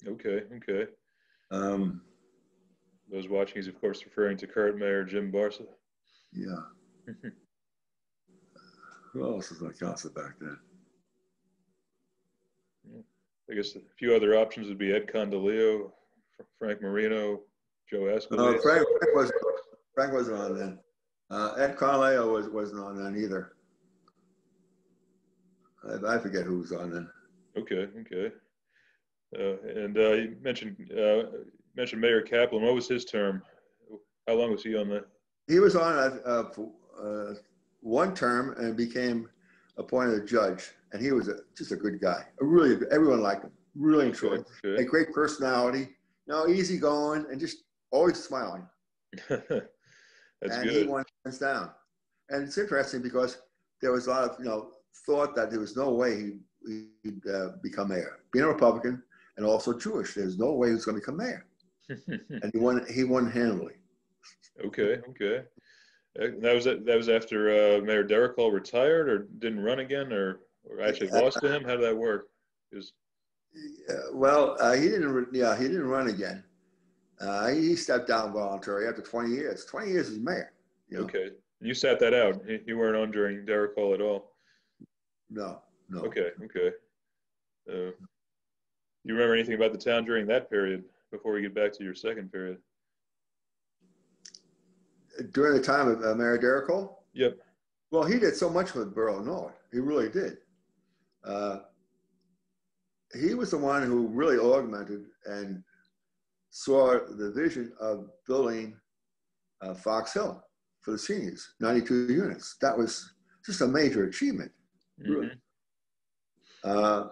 A: Okay. Okay.
B: Um,
A: Those watching, he's of course referring to current mayor Jim Barsa.
B: yeah. (laughs) Who else was on the council back then?
A: I guess a few other options would be Ed Condolio, Frank Marino, Joe
B: No,
A: Escalade.
B: Frank, Frank was Frank wasn't on then. Uh, Ed Carleo was wasn't on then either. I, I forget who was on then.
A: Okay. Okay. Uh, and uh, you mentioned uh, mentioned Mayor Kaplan. What was his term? How long was he on that?
B: He was on uh, uh, for, uh, one term and became appointed a judge, and he was a, just a good guy. A really, everyone liked him. Really enjoyed. him. A great personality. You know, easy going and just always smiling. (laughs)
A: That's
B: and he won hands down. And it's interesting because there was a lot of you know thought that there was no way he, he'd uh, become mayor. Being a Republican and also Jewish, there's no way he was going to become mayor. (laughs) And he won. He won handily.
A: okay. Okay. Uh, That was it. That was after uh, Mayor Derrick Hall retired, or didn't run again, or, or actually lost to him. How did that work? Is
B: Uh, well, uh, he didn't. Yeah, he didn't run again. Uh, he stepped down voluntarily after 20 years. 20 years as mayor. You know?
A: okay. You sat that out. You- weren't on during Derrick Hall at all.
B: No, no.
A: Okay. Okay. Uh, you remember anything about the town during that period before we get back to your second period?
B: During the time of uh, Mayor Derrick Hall,
A: Yep.
B: well, he did so much for the borough of Norwood. He really did. Uh, he was the one who really augmented and saw the vision of building uh, Fox Hill for the seniors, 92 units. That was just a major achievement. Really.
A: Mhm.
B: Uh,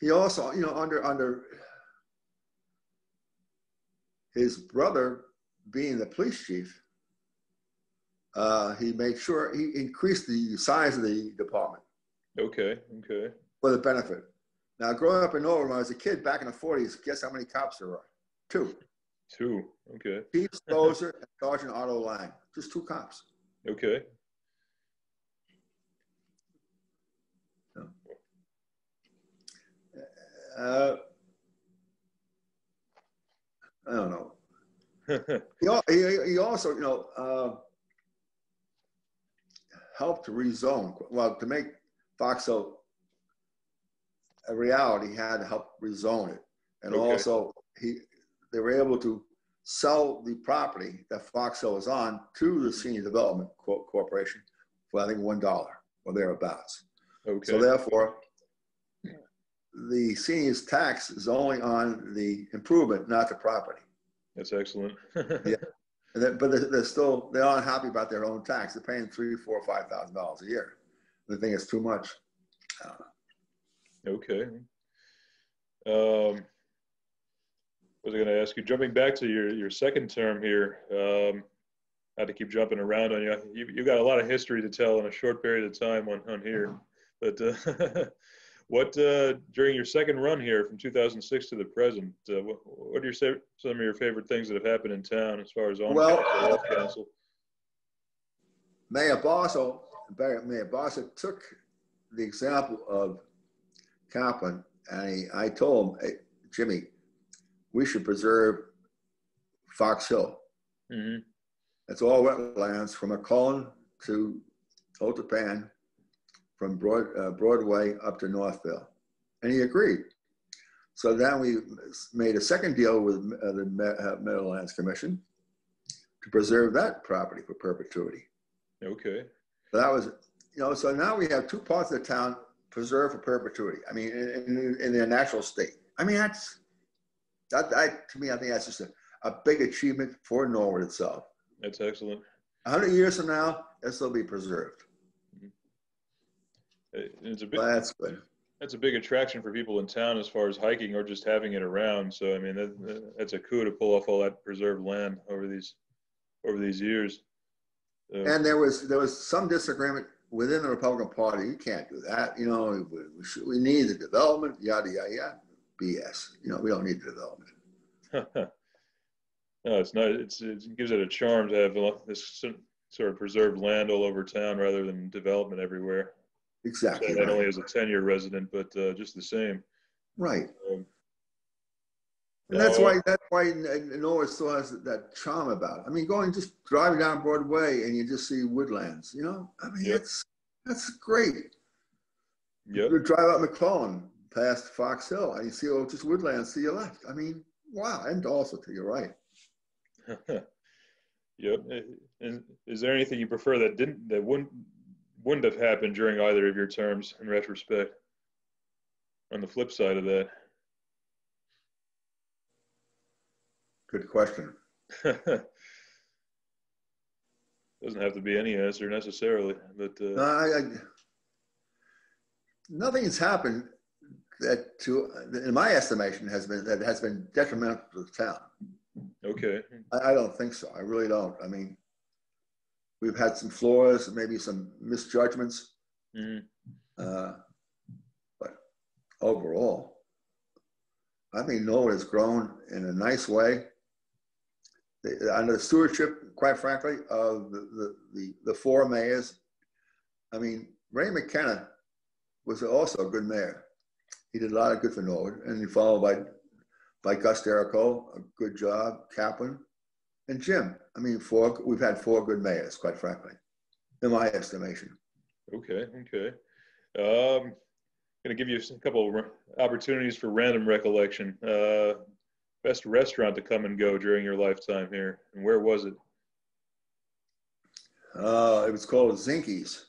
B: he also, you know, under under his brother being the police chief, uh, he made sure he increased the size of the department
A: Okay. Okay.
B: for the benefit. Now, growing up in Norwood when I was a kid back in the 40s, guess how many cops there were? Two.
A: Two. Okay.
B: Chief Stozer and Sergeant Otto Lang. Just two cops.
A: Okay.
B: Uh, I don't know. (laughs) He, he, he also, you know, uh, helped to rezone. Well, to make Fox Hill reality, had to help rezone it, and
A: Okay.
B: also he they were able to sell the property that Fox Hill was on to the Senior Development Co- Corporation for I think one dollar or thereabouts.
A: Okay.
B: So therefore, the seniors tax is only on the improvement, not the property.
A: That's excellent. (laughs)
B: Yeah. But they're, they're still they aren't happy about their own tax. They're paying three, four, five thousand dollars a year. They think it's too much. I don't know.
A: Okay. Um, was I going to ask you, jumping back to your, your second term here, um, not to keep jumping around on you, you, you got a lot of history to tell in a short period of time on, on here. But uh, (laughs) what, uh, during your second run here from 2006 to the present, uh, what, what are your, some of your favorite things that have happened in town as far as on
B: Well-
A: council, council?
B: Mayor Barsa, Mayor Barsa took the example of Kaplan, and he, I told him, hey, Jimmy, we should preserve Fox Hill.
A: hmm
B: It's all wetlands from McClellan to Old Tappan, from Broad, uh, Broadway up to Northvale. And he agreed. So then we made a second deal with uh, the Me- uh, Meadowlands Commission to preserve that property for perpetuity.
A: Okay.
B: So that was, you know, so now we have two parts of the town preserved for perpetuity. I mean, in, in, in their natural state. I mean, that's, that, that, to me, I think that's just a, a big achievement for Norwood itself.
A: That's excellent.
B: A hundred years from now, it'll still be preserved.
A: Uh, It's a bit,
B: That's good.
A: that's a big attraction for people in town as far as hiking or just having it around. So I mean, that, that's a coup to pull off all that preserved land over these over these years.
B: So. And there was there was some disagreement within the Republican Party. You can't do that. You know, we, we, should, we need the development. Yada yada yada. BS. You know, we don't need the development. (laughs)
A: no, it's not. It's it gives it a charm to have this sort of preserved land all over town rather than development everywhere.
B: Exactly.
A: not right. only as a 10 year resident, but uh, just the same.
B: Right. Um, and that's why that's why Norwood still has that charm about it. I mean, going just driving down Broadway and you just see woodlands. You know, I mean, yep. it's that's great.
A: Yep.
B: You drive out McClellan past Fox Hill and you see oh, just woodlands to your left. I mean, wow, and also to your right. (laughs)
A: yep. Eh, and is there anything you prefer that didn't that wouldn't wouldn't have happened during either of your terms in retrospect? On the flip side of that.
B: Good question. (laughs)
A: Doesn't have to be any answer necessarily, but uh,
B: no, I, I, nothing's happened that, to in my estimation, has been that has been detrimental to the town.
A: Okay.
B: I, I don't think so. I really don't. I mean, we've had some flaws, maybe some misjudgments. Mm-hmm. Uh, but overall, I think Norwood has grown in a nice way. Under the stewardship, quite frankly, of the, the, the, the, four mayors. I mean, Ray McKenna was also a good mayor. He did a lot of good for Norwood, and he followed by by Gus Derrico, a good job, Kaplan, and Jim. I mean, four, we've had four good mayors, quite frankly, in my estimation.
A: Okay, okay. Um, going to give you a couple of opportunities for random recollection. Uh, best restaurant to come and go during your lifetime here, and where was it?
B: Uh, it was called Zinkies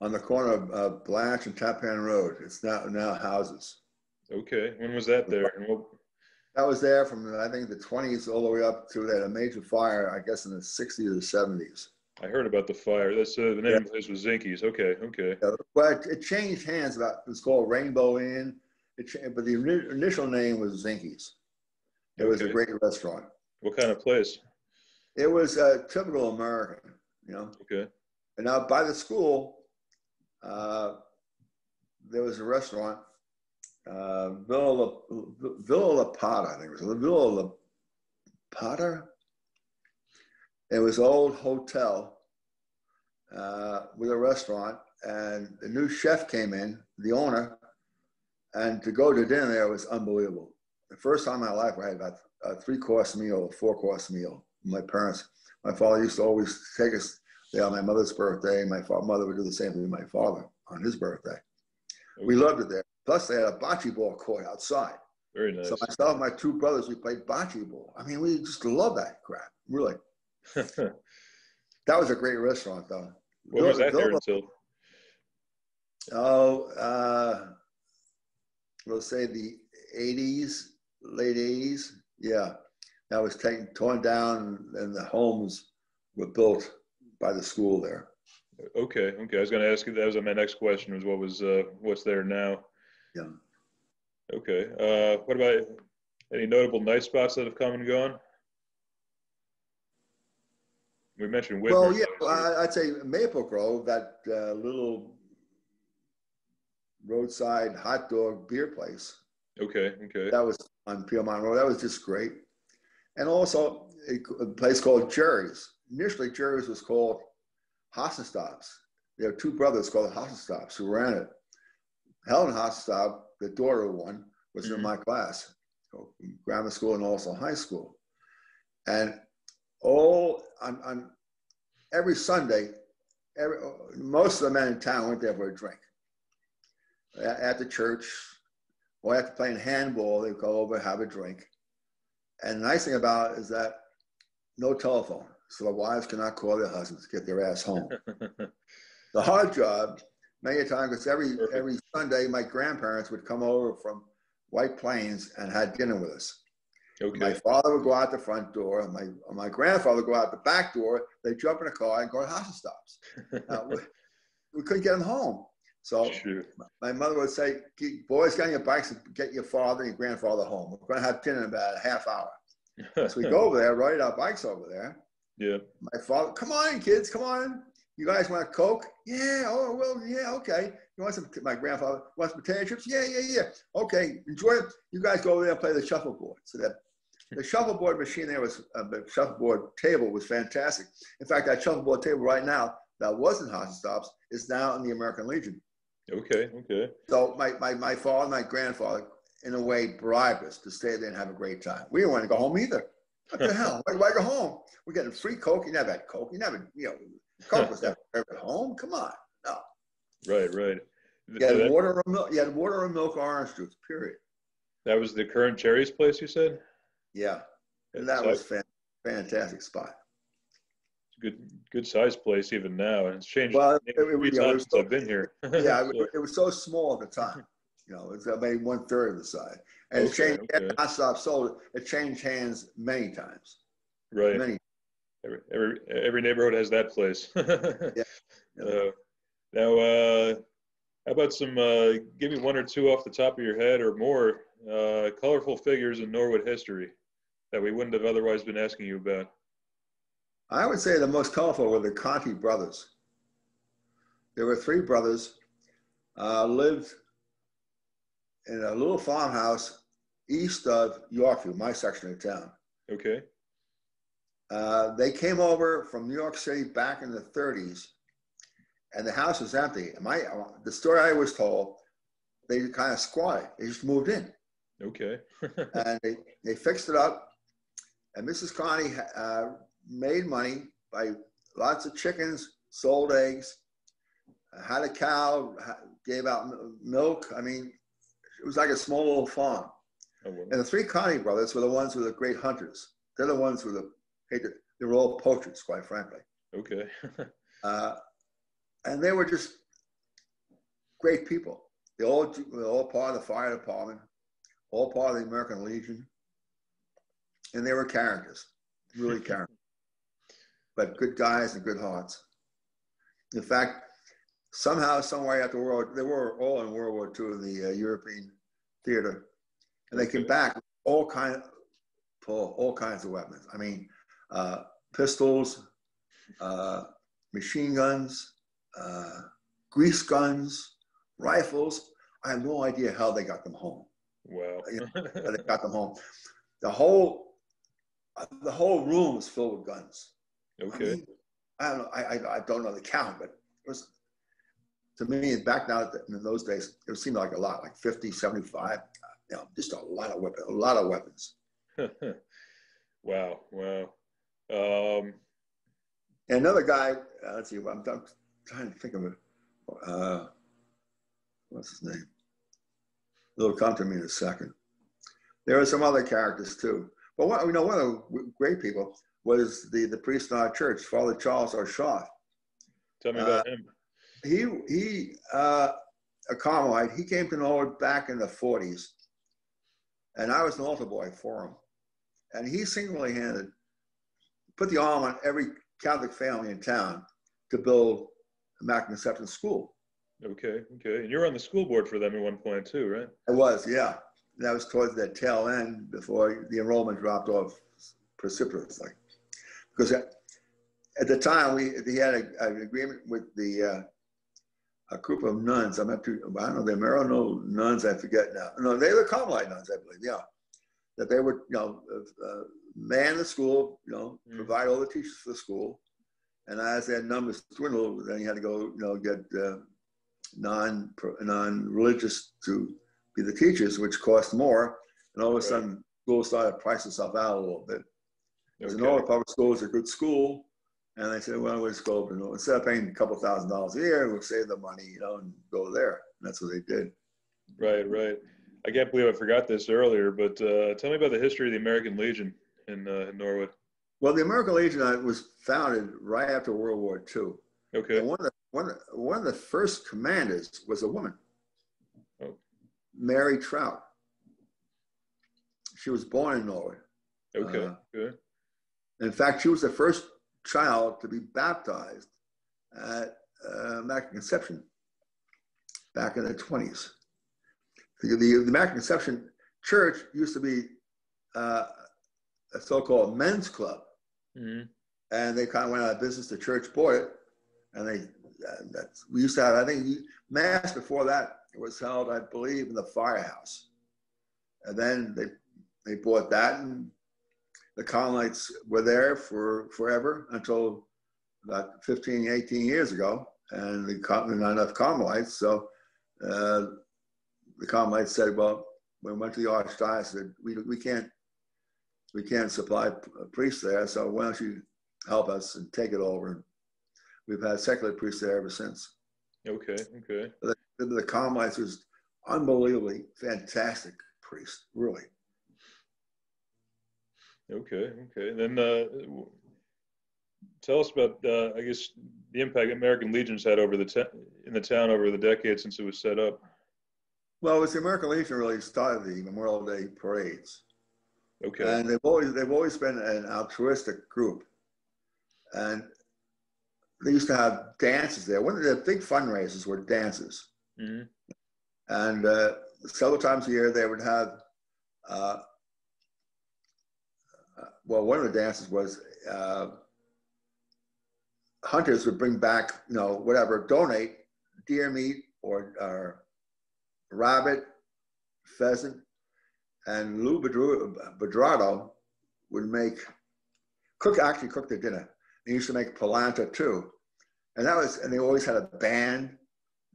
B: on the corner of uh, Blanche and Tappan Road. It's now now houses.
A: Okay, when was that there? And what,
B: that was there from I think the 20s all the way up to that a major fire, I guess in the 60s or 70s.
A: I heard about the fire. That's uh, the name yeah. of the place was Zinkies. Okay, okay.
B: Yeah, but it changed hands. About it was called Rainbow Inn. It but the initial name was Zinkies. It okay. was a great restaurant.
A: What kind of place?
B: It was a typical American, you know.
A: Okay.
B: And now by the school, uh, there was a restaurant uh, Villa, Villa La Pata, I think it was Villa La Pata. It was an old hotel uh, with a restaurant, and the new chef came in, the owner, and to go to dinner there was unbelievable. The first time in my life, I had about a three-course meal, a four-course meal. My parents, my father used to always take us there on my mother's birthday. My mother would do the same thing with my father on his birthday. We loved it there. Plus, they had a bocce ball court outside.
A: Very nice.
B: So myself and my two brothers, we played bocce ball. I mean, we just love that crap, really. (laughs) that was a great restaurant, though.
A: What was that there until?
B: Oh, uh, we'll say the 80s, late 80s. Yeah. That was taken, torn down, and the homes were built by the school there.
A: Okay, okay. I was going to ask you. That was my next question. Was what was uh, what's there now?
B: Yeah.
A: Okay. Uh, what about any notable night spots that have come and gone? We mentioned Whitmer.
B: Well, yeah, I'd say Maple Grove, that uh, little roadside hot dog beer place.
A: Okay, okay.
B: That was on Piedmont Road. That was just great. And also a, a place called Jerry's. Initially, Jerry's was called Hossenstops. There are two brothers called Hossenstops who ran it. Helen Hosstop, the daughter of one, was mm-hmm. in my class, so grammar school and also high school. And all on, on every Sunday, every, most of the men in town went there for a drink. At the church, or after playing handball, they would go over have a drink. And the nice thing about it is that no telephone, so the wives cannot call their husbands to get their ass home. (laughs) the hard job many times because every every Sunday my grandparents would come over from White Plains and had dinner with us. Okay. My father would go out the front door, my my grandfather would go out the back door. They'd jump in a car and go to Hossenstops. uh, (laughs) we, we couldn't get them home, So my mother would say, boys, get on your bikes and get your father and your grandfather home. We're going to have dinner in about a half hour. so we go (laughs) over there, ride our bikes over there.
A: Yeah.
B: My father, come on, kids, come on. You guys want a Coke? Yeah. Oh, well, yeah, okay. You want some, my grandfather wants potato chips? Yeah, yeah, yeah. Okay, enjoy it. You guys go over there and play the shuffleboard. So that the shuffleboard machine there was, uh, the shuffleboard table was fantastic. In fact, that shuffleboard table right now that wasn't Hasenstaub's is now in the American Legion.
A: Okay, okay.
B: So my, my, my father, my grandfather, in a way, bribed us to stay there and have a great time. We didn't want to go home either. What the (laughs) hell? Why, why go home? We're getting free Coke. You never had Coke. You never, you know, Coke was never at home. Come on. No.
A: Right, right.
B: You had that, water or milk. You had water or milk, orange juice. Period.
A: That was the current Jerry's place, you said.
B: Yeah, and that so was fan, fantastic spot.
A: Good, good size place even now, and it's changed well, it, it,
B: you know, so,
A: I've been here. (laughs)
B: yeah, (laughs) so. it, it, was so small at the time. You know, it's maybe one third of the size, and okay, it changed. Okay. I stopped sold it. It changed hands many times.
A: Right. Many. Every every, every neighborhood has that place. (laughs) yeah. Uh, now, uh, how about some? Uh, give me one or two off the top of your head, or more uh, colorful figures in Norwood history that we wouldn't have otherwise been asking you about.
B: I would say the most colorful were the Conti brothers. There were three brothers, uh, lived in a little farmhouse east of Yorkville, my section of town.
A: Okay.
B: Uh, they came over from New York City back in the 30s, and the house was empty. My the story I was told, they kind of squatted. They just moved in.
A: Okay. (laughs)
B: and they, they fixed it up, and Mrs. Conti uh, made money by lots of chickens, sold eggs, had a cow, gave out milk. I mean, it was like a small little farm. Oh, wow. And the three Conti brothers were the ones who were the great hunters. They're the ones who were the they were all poachers, quite frankly.
A: Okay. (laughs)
B: uh, and they were just great people. They all they all part of the fire department, all part of the American Legion, and they were characters, really characters (laughs) but good guys and good hearts. In fact, somehow, somewhere after World, they were all in World War II in the uh, European theater, and they came back all kind of pull all kinds of weapons. I mean, uh, pistols, uh, machine guns, uh, grease guns, rifles. I have no idea how they got them home.
A: Wow,
B: you know, they got them home. The whole the whole room was filled with guns.
A: Okay. I, mean,
B: I don't know. I, I, I, don't know the count, but it was to me back now in those days, it seemed like a lot, like 50, 75, you know, just a lot of weapons, a lot of weapons. (laughs)
A: wow. Wow. Um,
B: and another guy, uh, let's see, I'm, I'm, trying to think of it. Uh, what's his name? It'll come to me in a second. There are some other characters too. But what, you know, one of the great people was the, the priest in our church, Father Charles Arshoff.
A: Tell me about uh, him.
B: He, he uh, a Carmelite, he came to Norwood back in the 40s, and I was an altar boy for him. And he single handed put the arm on every Catholic family in town to build a Conception school.
A: Okay, okay. And you were on the school board for them at one point too, right?
B: I was, yeah. That was towards that tail end before the enrollment dropped off precipitously because at, at, the time we he had a, an agreement with the uh, a group of nuns. I'm not too, I don't know, the Maryknoll nuns, I forget now. No, they were Carmelite nuns, I believe, yeah. That they would, you know, uh, man the school, you know, mm. provide all the teachers for the school. And as their numbers dwindled, then you had to go, you know, get uh, non non religious to be the teachers, which cost more. And all of a sudden, school started pricing itself out a little bit. Because okay. Norwood Public School is a good school. And they said, well, we'll just go over Instead of paying a couple thousand dollars a year, we'll save the money, you know, and go there. And that's what they did.
A: Right, right. I can't believe I forgot this earlier, but uh, tell me about the history of the American Legion in, uh, in Norwood.
B: Well, the American Legion uh, was founded right after World War II.
A: Okay.
B: And one of the, one, one of the first commanders was a woman, oh. Mary Trout. She was born in Norwood.
A: Okay, uh, good.
B: In fact, she was the first child to be baptized at uh, Immaculate Conception. back in the 20s. The, the, the Immaculate Conception Church used to be uh, a so-called men's club, mm-hmm. and they kind of went out of business. The church bought it, and they uh, that's we used to have. I think mass before that was held, I believe, in the firehouse, and then they they bought that, and the Carmelites were there for forever until about 15, 18 years ago, and the not enough Carmelites, so uh, the Carmelites said, "Well, we went to the archdiocese. We we can't we can't supply priests there, so why don't you help us and take it over?" And We've had secular priests there ever since.
A: Okay, okay.
B: The, the Carmelites was unbelievably fantastic priest, really.
A: Okay, okay. Then uh, tell us about, uh, I guess, the impact American Legion's had over the te- in the town over the decades since it was set up.
B: Well, it's the American Legion really started the Memorial Day parades.
A: Okay.
B: And they've always they've always been an altruistic group, and they used to have dances there. One of the big fundraisers were dances, mm-hmm. and uh, several times a year they would have. Uh well, one of the dances was uh, hunters would bring back, you know, whatever, donate deer meat or, or rabbit, pheasant, and Lou Bedrado would make, cook, actually cook the dinner. He used to make polenta too. And that was, and they always had a band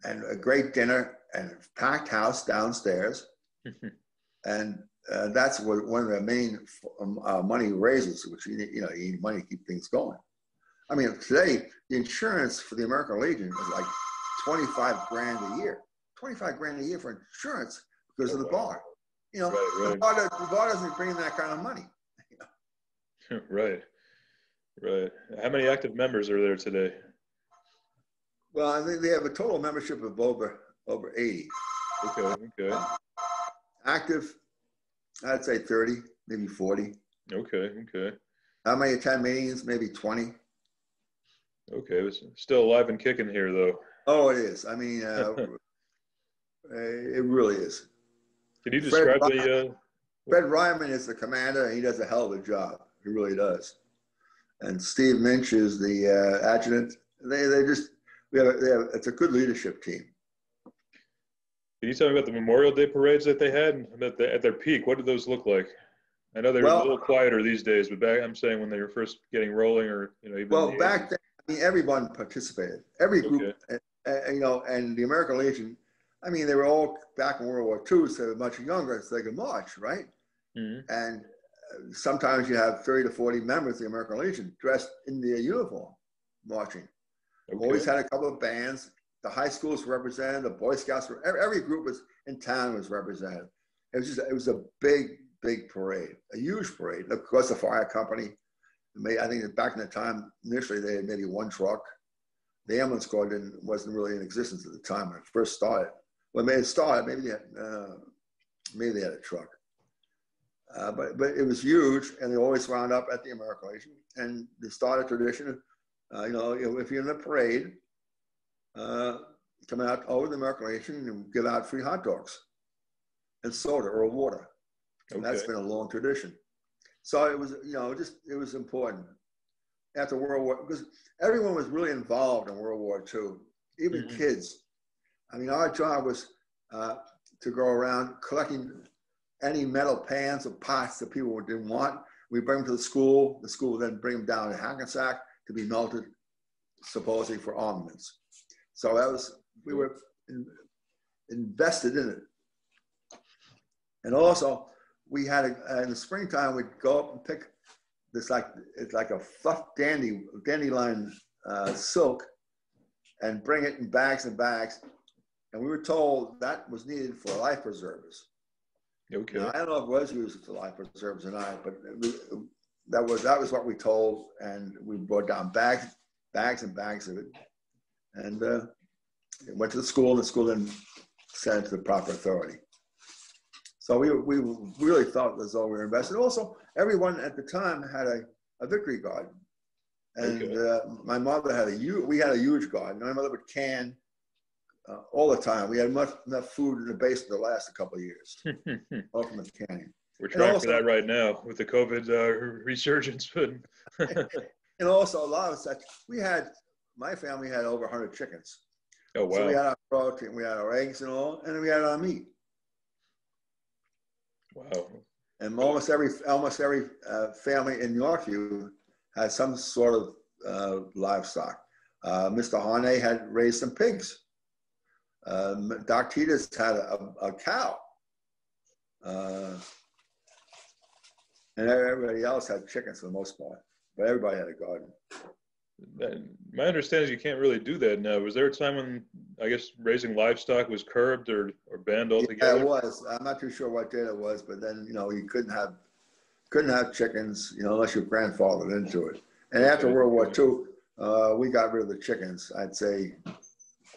B: and a great dinner and a packed house downstairs. (laughs) and uh, that's what, one of the main um, uh, money raises, which you, you know, you need money to keep things going. I mean, today, the insurance for the American Legion is like 25 grand a year. 25 grand a year for insurance because oh, of the bar. You know, right, right. The, bar, the bar doesn't bring in that kind of money. (laughs)
A: right, right. How many active members are there today?
B: Well, I think they have a total membership of over over 80.
A: Okay, okay.
B: Active, I'd say 30, maybe 40.
A: Okay, okay.
B: How many attend meetings? Maybe 20.
A: Okay, it's still alive and kicking here, though.
B: Oh, it is. I mean, uh, (laughs) it really is.
A: Can you describe Fred the? Uh...
B: Fred Ryman is the commander, and he does a hell of a job. He really does. And Steve Minch is the uh, adjutant. They they just we have, they have it's a good leadership team.
A: Can you tell me about the Memorial Day parades that they had at, the, at their peak? What did those look like? I know they're well, a little quieter these days, but back I'm saying when they were first getting rolling, or you know, even
B: well, back then I mean, everyone participated. Every group, okay. and, and, you know, and the American Legion. I mean, they were all back in World War II, so they were much younger, so they could march, right? Mm-hmm. And uh, sometimes you have 30 to 40 members of the American Legion dressed in their uniform marching. Okay. Always had a couple of bands. The high schools were represented. The Boy Scouts were. Every group was in town was represented. It was just. It was a big, big parade, a huge parade. Of course, the fire company I think back in the time, initially they had maybe one truck. The ambulance corps didn't, wasn't really in existence at the time when it first started. When it started, maybe they had, uh, maybe they had a truck. Uh, but, but it was huge, and they always wound up at the American Legion. And they started a tradition, uh, you know, if you're in a parade, uh, come out over the American Legion and give out free hot dogs and soda or water. And okay. that's been a long tradition. So it was, you know, just it was important after World War because everyone was really involved in World War II, even mm-hmm. kids. I mean, our job was uh, to go around collecting any metal pans or pots that people didn't want. We bring them to the school. The school would then bring them down to Hackensack to be melted, supposedly for armaments. So that was we were in, invested in it. And also, we had a, in the springtime we'd go up and pick this like it's like a fluff dandy dandelion uh, silk and bring it in bags and bags. And we were told that was needed for life preservers.
A: Okay
B: now, i don't know if it was used for life preservers or not but that was that was what we told and we brought down bags bags and bags of it and uh, went to the school and the school then sent it to the proper authority so we, we really thought as though we were invested. Also, everyone at the time had a, a victory garden. And uh, my mother had a huge, we had a huge garden. My mother would can uh, all the time. We had much, enough food in the basement to last a couple of years, (laughs) all from the canyon.
A: We're trying
B: also-
A: for that right now with the COVID uh, resurgence. But (laughs)
B: And also a lot of such, we had, my family had over 100 chickens.
A: oh
B: So we had our protein, we had our eggs and all, and then we had our meat.
A: wow,
B: And almost every almost every uh, family in Yorkview had some sort of uh, livestock. Uh, Mr. Harney had raised some pigs. Um, Doc Titus had a, a cow. Uh, and everybody else had chickens for the most part, but everybody had a garden.
A: My understanding is you can't really do that now. Was there a time when I guess raising livestock was curbed or, or banned altogether?
B: Yeah, it was. I'm not too sure what date it was, but then you know you couldn't have couldn't have chickens, you know, unless your grandfathered into it. And after World War II, uh, we got rid of the chickens. I'd say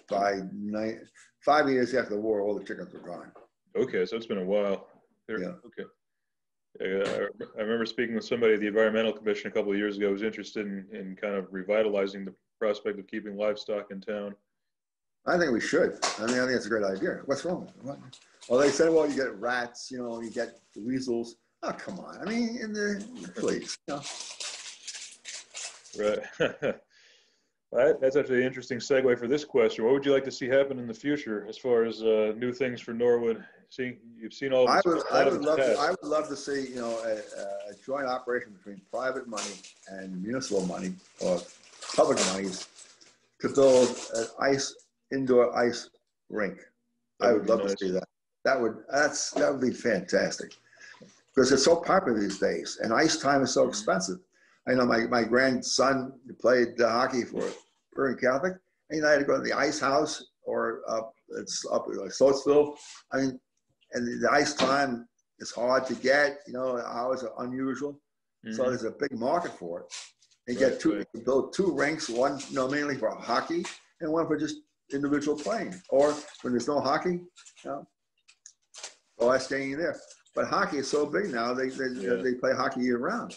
B: by nine, five years after the war, all the chickens were gone.
A: Okay, so it's been a while. There-
B: Yeah.
A: Okay. Uh, I remember speaking with somebody at the Environmental Commission a couple of years ago who was interested in, in kind of revitalizing the prospect of keeping livestock in town.
B: I think we should. I mean, I think it's a great idea. What's wrong? What? Well, they said, well, you get rats, you know, you get weasels. Oh, come on. I mean, in the please. You know.
A: Right. (laughs) Well, That's actually an interesting segue for this question. What would you like to see happen in the future as far as uh, new things for Norwood? See, you've seen all
B: I would, I would love, to. I would love to see, you know, a, a joint operation between private money and municipal money or public monies to build an ice, indoor ice rink. I would
A: would
B: love
A: nice.
B: to see that. That would, that's, that would be fantastic. Because it's so popular these days and ice time is so
A: Mhm.
B: expensive. I know my, my grandson played uh, hockey for Bergen Catholic and I had to go to the ice house or up, it's up at Sloatsville. I mean, and the ice time is hard to get, you know, hours are unusual. So
A: Mhm.
B: there's a big market for it. You
A: Right,
B: get two,
A: right.
B: build two rinks, one, you know, mainly for hockey and one for just individual playing. Or when there's no hockey, you know, oh, I staying there. But hockey is so big now, they, they,
A: Yeah.
B: they play hockey year round.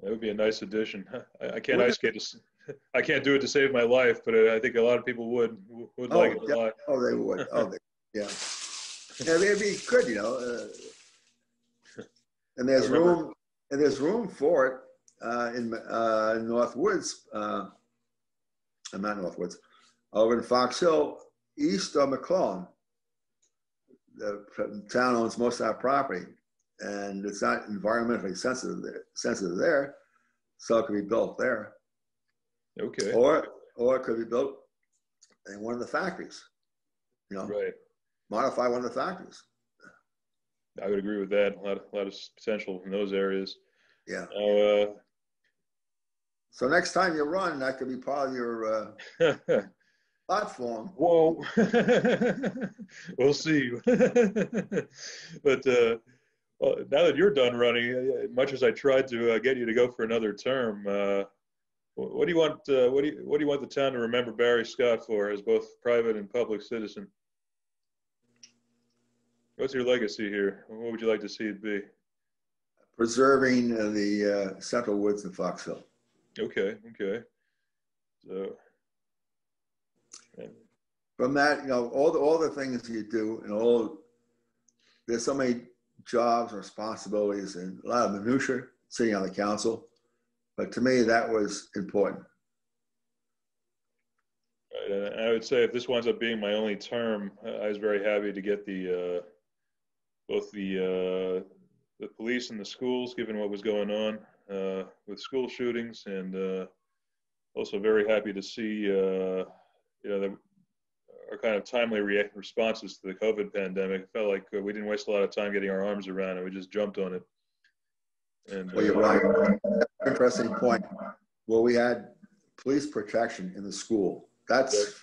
A: That would be a nice addition. (laughs) I, I can't ice skate. To, (laughs) I can't do it to save my life, but I think a lot of people would would
B: Oh,
A: like it a lot.
B: Oh, they would. (laughs) Oh, they, yeah. Yeah, it'd be good, you know. Uh, and there's room, and there's room for it uh, in uh, North Woods. Uh, I'm not North Woods, over in Fox Hill, east of McClellan. The town owns most of that property, and it's not environmentally sensitive there, sensitive there, so it could be built there,
A: Okay.
B: or or it could be built in one of the factories. You know,
A: Right.
B: Modify one of the factors.
A: I would agree with that. A lot, a lot of potential in those areas.
B: Yeah.
A: Now,
B: So next time you run, that could be part of your uh,
A: uh, (laughs)
B: platform.
A: whoa, (laughs) we'll see. (laughs) but uh, well, now that you're done running, uh, much as I tried to uh, get you to go for another term, uh, what do you want? Uh, what do you What do you want the town to remember Barry Scott for, as both private and public citizen? What's your legacy here? What would you like to see it be?
B: preserving uh, the uh, Central Woods in Fox Hill.
A: Okay, okay. So,
B: From that, you know, all the all the things you do, and all there's so many jobs and responsibilities and a lot of minutia sitting on the council. But to me, that was important.
A: Right, and I would say if this winds up being my only term, I was very happy to get the uh, both the uh, the police and the schools, given what was going on uh, with school shootings, and uh, also very happy to see uh, you know the, our kind of timely rea- responses to the COVID pandemic. It felt like uh, we didn't waste a lot of time getting our arms around it; we just jumped on it. And
B: Well, you're
A: uh,
B: right. Interesting point. Well, we had police protection in the school. That's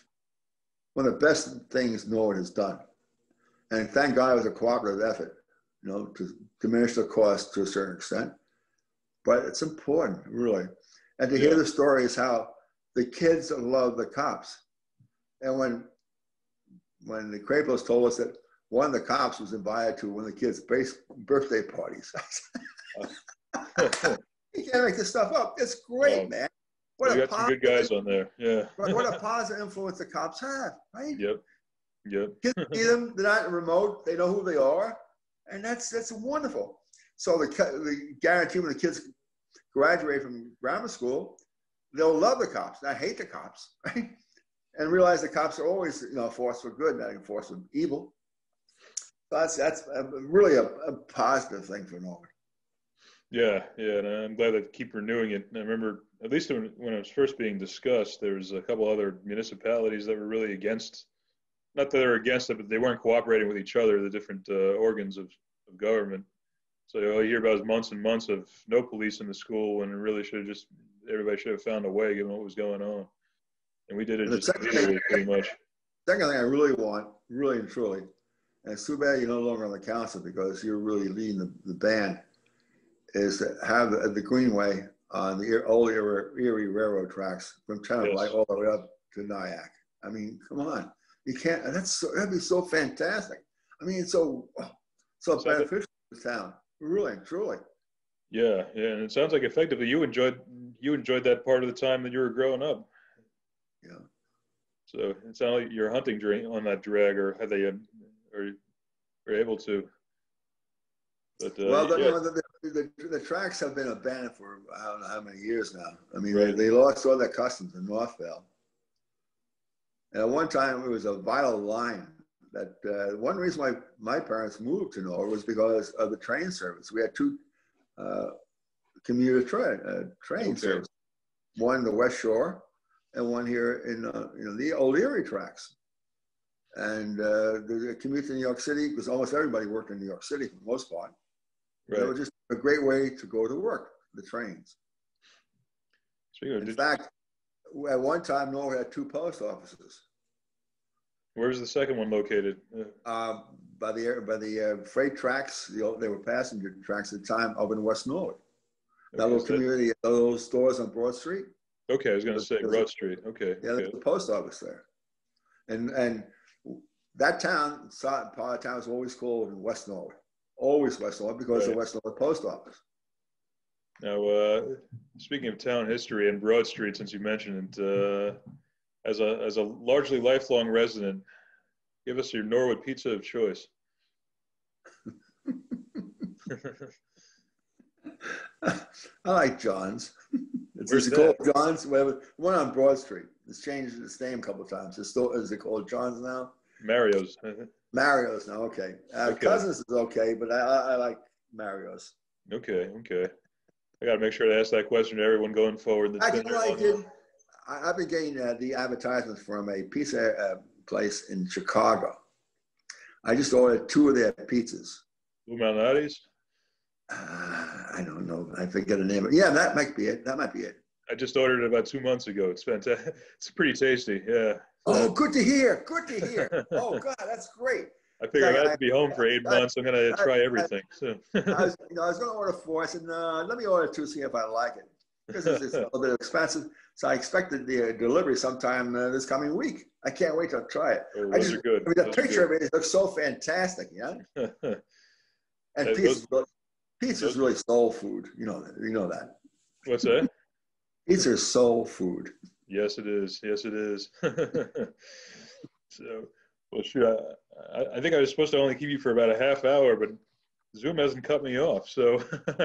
B: one of the best things Norwood has done. And thank God it was a cooperative effort, you know, to diminish the cost to a certain extent. But it's important, really. And to hear
A: Yeah.
B: the stories how the kids love the cops. And when when the Krapos told us that one of the cops was invited to one of the kids' base, birthday parties, (laughs) you can't make this stuff up. It's great,
A: Oh.
B: man.
A: What we got some good guys on there. Yeah.
B: what a (laughs) positive influence the cops have, right?
A: Yep. Yep.
B: Kids see them, they're not remote, they know who they are. And that's that's wonderful. So the, the guarantee when the kids graduate from grammar school, they'll love the cops, not hate the cops, right? And realize the cops are always, you know, a force for good, not a force for evil. So that's that's a, really a, a positive thing for Norwood.
A: Yeah, yeah, and I'm glad they keep renewing it. And I remember, at least when, when it was first being discussed, there was a couple other municipalities that were really against, not that they were against it, but they weren't cooperating with each other, the different uh, organs of, of government. So all you hear about is months and months of no police in the school, when it really should have just everybody should have found a way given what was going on. And we did it just thing, pretty much.
B: Second thing I really want, really and truly, and it's too bad you're no longer on the council because you're really leading the, the band, is to have the, the Greenway on the old Erie Railroad tracks from Tennessee yes. all the way up to Nyack. I mean, come on. You can't, that's so, that'd be so fantastic. I mean, it's so, so beneficial to the town. Really, truly.
A: Yeah, yeah, and it sounds like effectively you enjoyed you enjoyed that part of the time that you were growing up.
B: Yeah.
A: So it sounds like you're hunting during on that drag, or have they, uh, or are able to?
B: But, uh, well, the, yeah. the, the, the, the, tracks have been abandoned for I don't know how many years now. I mean, right. they, they lost all their customs in Northvale. And at one time, it was a vital line that uh, one reason why my parents moved to Norwood was because of the train service. We had two uh, commuter tra- uh, train okay. service, one the West Shore and one here in uh, you know the old Erie tracks. And uh, the commute to New York City, because almost everybody worked in New York City for the most part. Right. It was just a great way to go to work, the trains. in fact, at one time, Norwood had two post offices.
A: Where's the second one located?
B: Uh, by the by the uh, freight tracks. The, they were passenger tracks at the time up in West Norwood. Okay, that little community, those stores on Broad Street.
A: Okay, I was going to say Broad Street. Okay.
B: Yeah, there's a post office there, and and that town, part of town, was always called West Norwood, always West Norwood because right. of the West Norwood post office.
A: Now, uh, speaking of town history and Broad Street, since you mentioned it, uh, as a as a largely lifelong resident, give us your Norwood pizza of choice. (laughs)
B: I like John's. (laughs) It's, Where's it called John's? Whatever. One on Broad Street. It's changed its name a couple of times. It's still is it called John's now?
A: Mario's. (laughs)
B: Mario's now. Okay. Uh, okay. Cousins is okay, but I, I, I like Mario's.
A: Okay. Okay. I got to make sure to ask that question to everyone going forward.
B: Actually, I did. I, have been getting uh, the advertisements from a pizza uh, place in Chicago. I just ordered two of their pizzas.
A: Lou Malnati's?
B: Uh, I don't know. I forget the name. Yeah, that might be it. That might be it.
A: I just ordered it about two months ago. It's fantastic. (laughs) It's pretty tasty. Yeah.
B: Oh, good to hear. Good to hear. (laughs) Oh, God, that's great.
A: I figure I, I have to be home for eight I, months. I'm going to try everything. So.
B: I was, (laughs) you know, I was going to order four. I said, no, let me order two, see if I like it. Because it's, a little bit expensive. So I expected the uh, delivery sometime uh, this coming week. I can't wait to try it.
A: Oh, I just, are good.
B: I mean, the those picture of it, it looks so fantastic, yeah. (laughs) and pizza, pizza is really soul food. You know that. You know that.
A: What's that?
B: Pizza is soul food.
A: Yes, it is. Yes, it is. (laughs) so, well, shoot, I, I think I was supposed to only keep you for about a half hour, but Zoom hasn't cut me off. So, (laughs)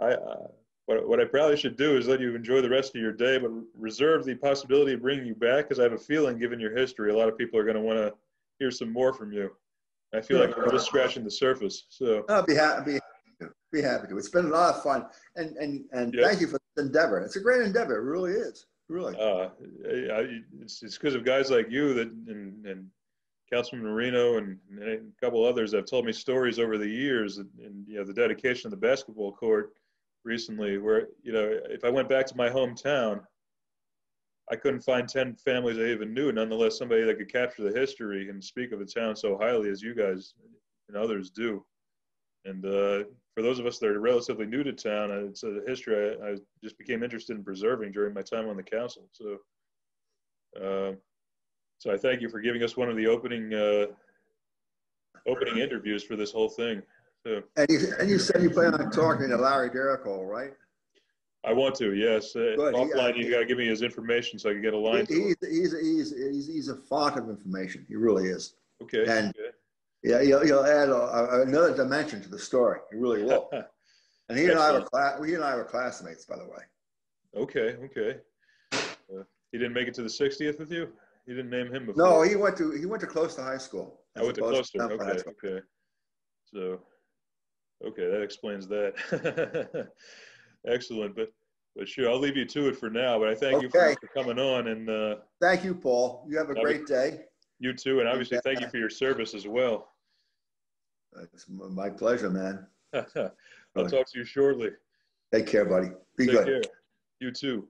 A: I. Uh, what, what I probably should do is let you enjoy the rest of your day, but reserve the possibility of bringing you back because I have a feeling, given your history, a lot of people are going to want to hear some more from you. I feel like we're just scratching the surface. So
B: I'll be happy. To be happy to. It's been a lot of fun, and and and yep. thank you for the endeavor. It's a great endeavor. It really is. Really.
A: Uh, I, it's it's because of guys like you that and and Councilman Marino and, and, a couple others have told me stories over the years, and, and you know the dedication of the basketball court recently where, you know, if I went back to my hometown, I couldn't find 10 families I even knew. Nonetheless, somebody that could capture the history and speak of the town so highly as you guys and others do. And uh, for those of us that are relatively new to town, uh, it's a history I, I, just became interested in preserving during my time on the council. So, uh, so I thank you for giving us one of the opening uh, opening interviews for this whole thing.
B: And you, and you said you plan on talking to Larry Derrickole, right?
A: I want to, yes. Uh,
B: Good, he-
A: Offline, you gotta give me his information so I can get a line. to
B: He-
A: him.
B: He's, he's, he's, he's, he's a font of information. He really is.
A: Okay.
B: and- Yeah, he'll, he'll add a, another dimension to the story. He really will. (laughs) And he and I were class, he and I were classmates, by the way.
A: Okay, okay. Uh, He didn't make it to the 60th with you? You didn't name him before?
B: No, he went to, he went to Closter High School.
A: I went to
B: as opposed
A: Closter,
B: Temple High
A: okay,
B: School.
A: okay. So, okay, that explains that. (laughs) Excellent, but, but sure, I'll leave you to it for now, but I thank you for for coming on and, uh,
B: Thank you, Paul. You have a great day.
A: you too, and obviously thank you for your service as well.
B: It's my pleasure, man. (laughs)
A: I'll talk to you shortly.
B: Take care, buddy. Be
A: Take
B: good.
A: care. You too.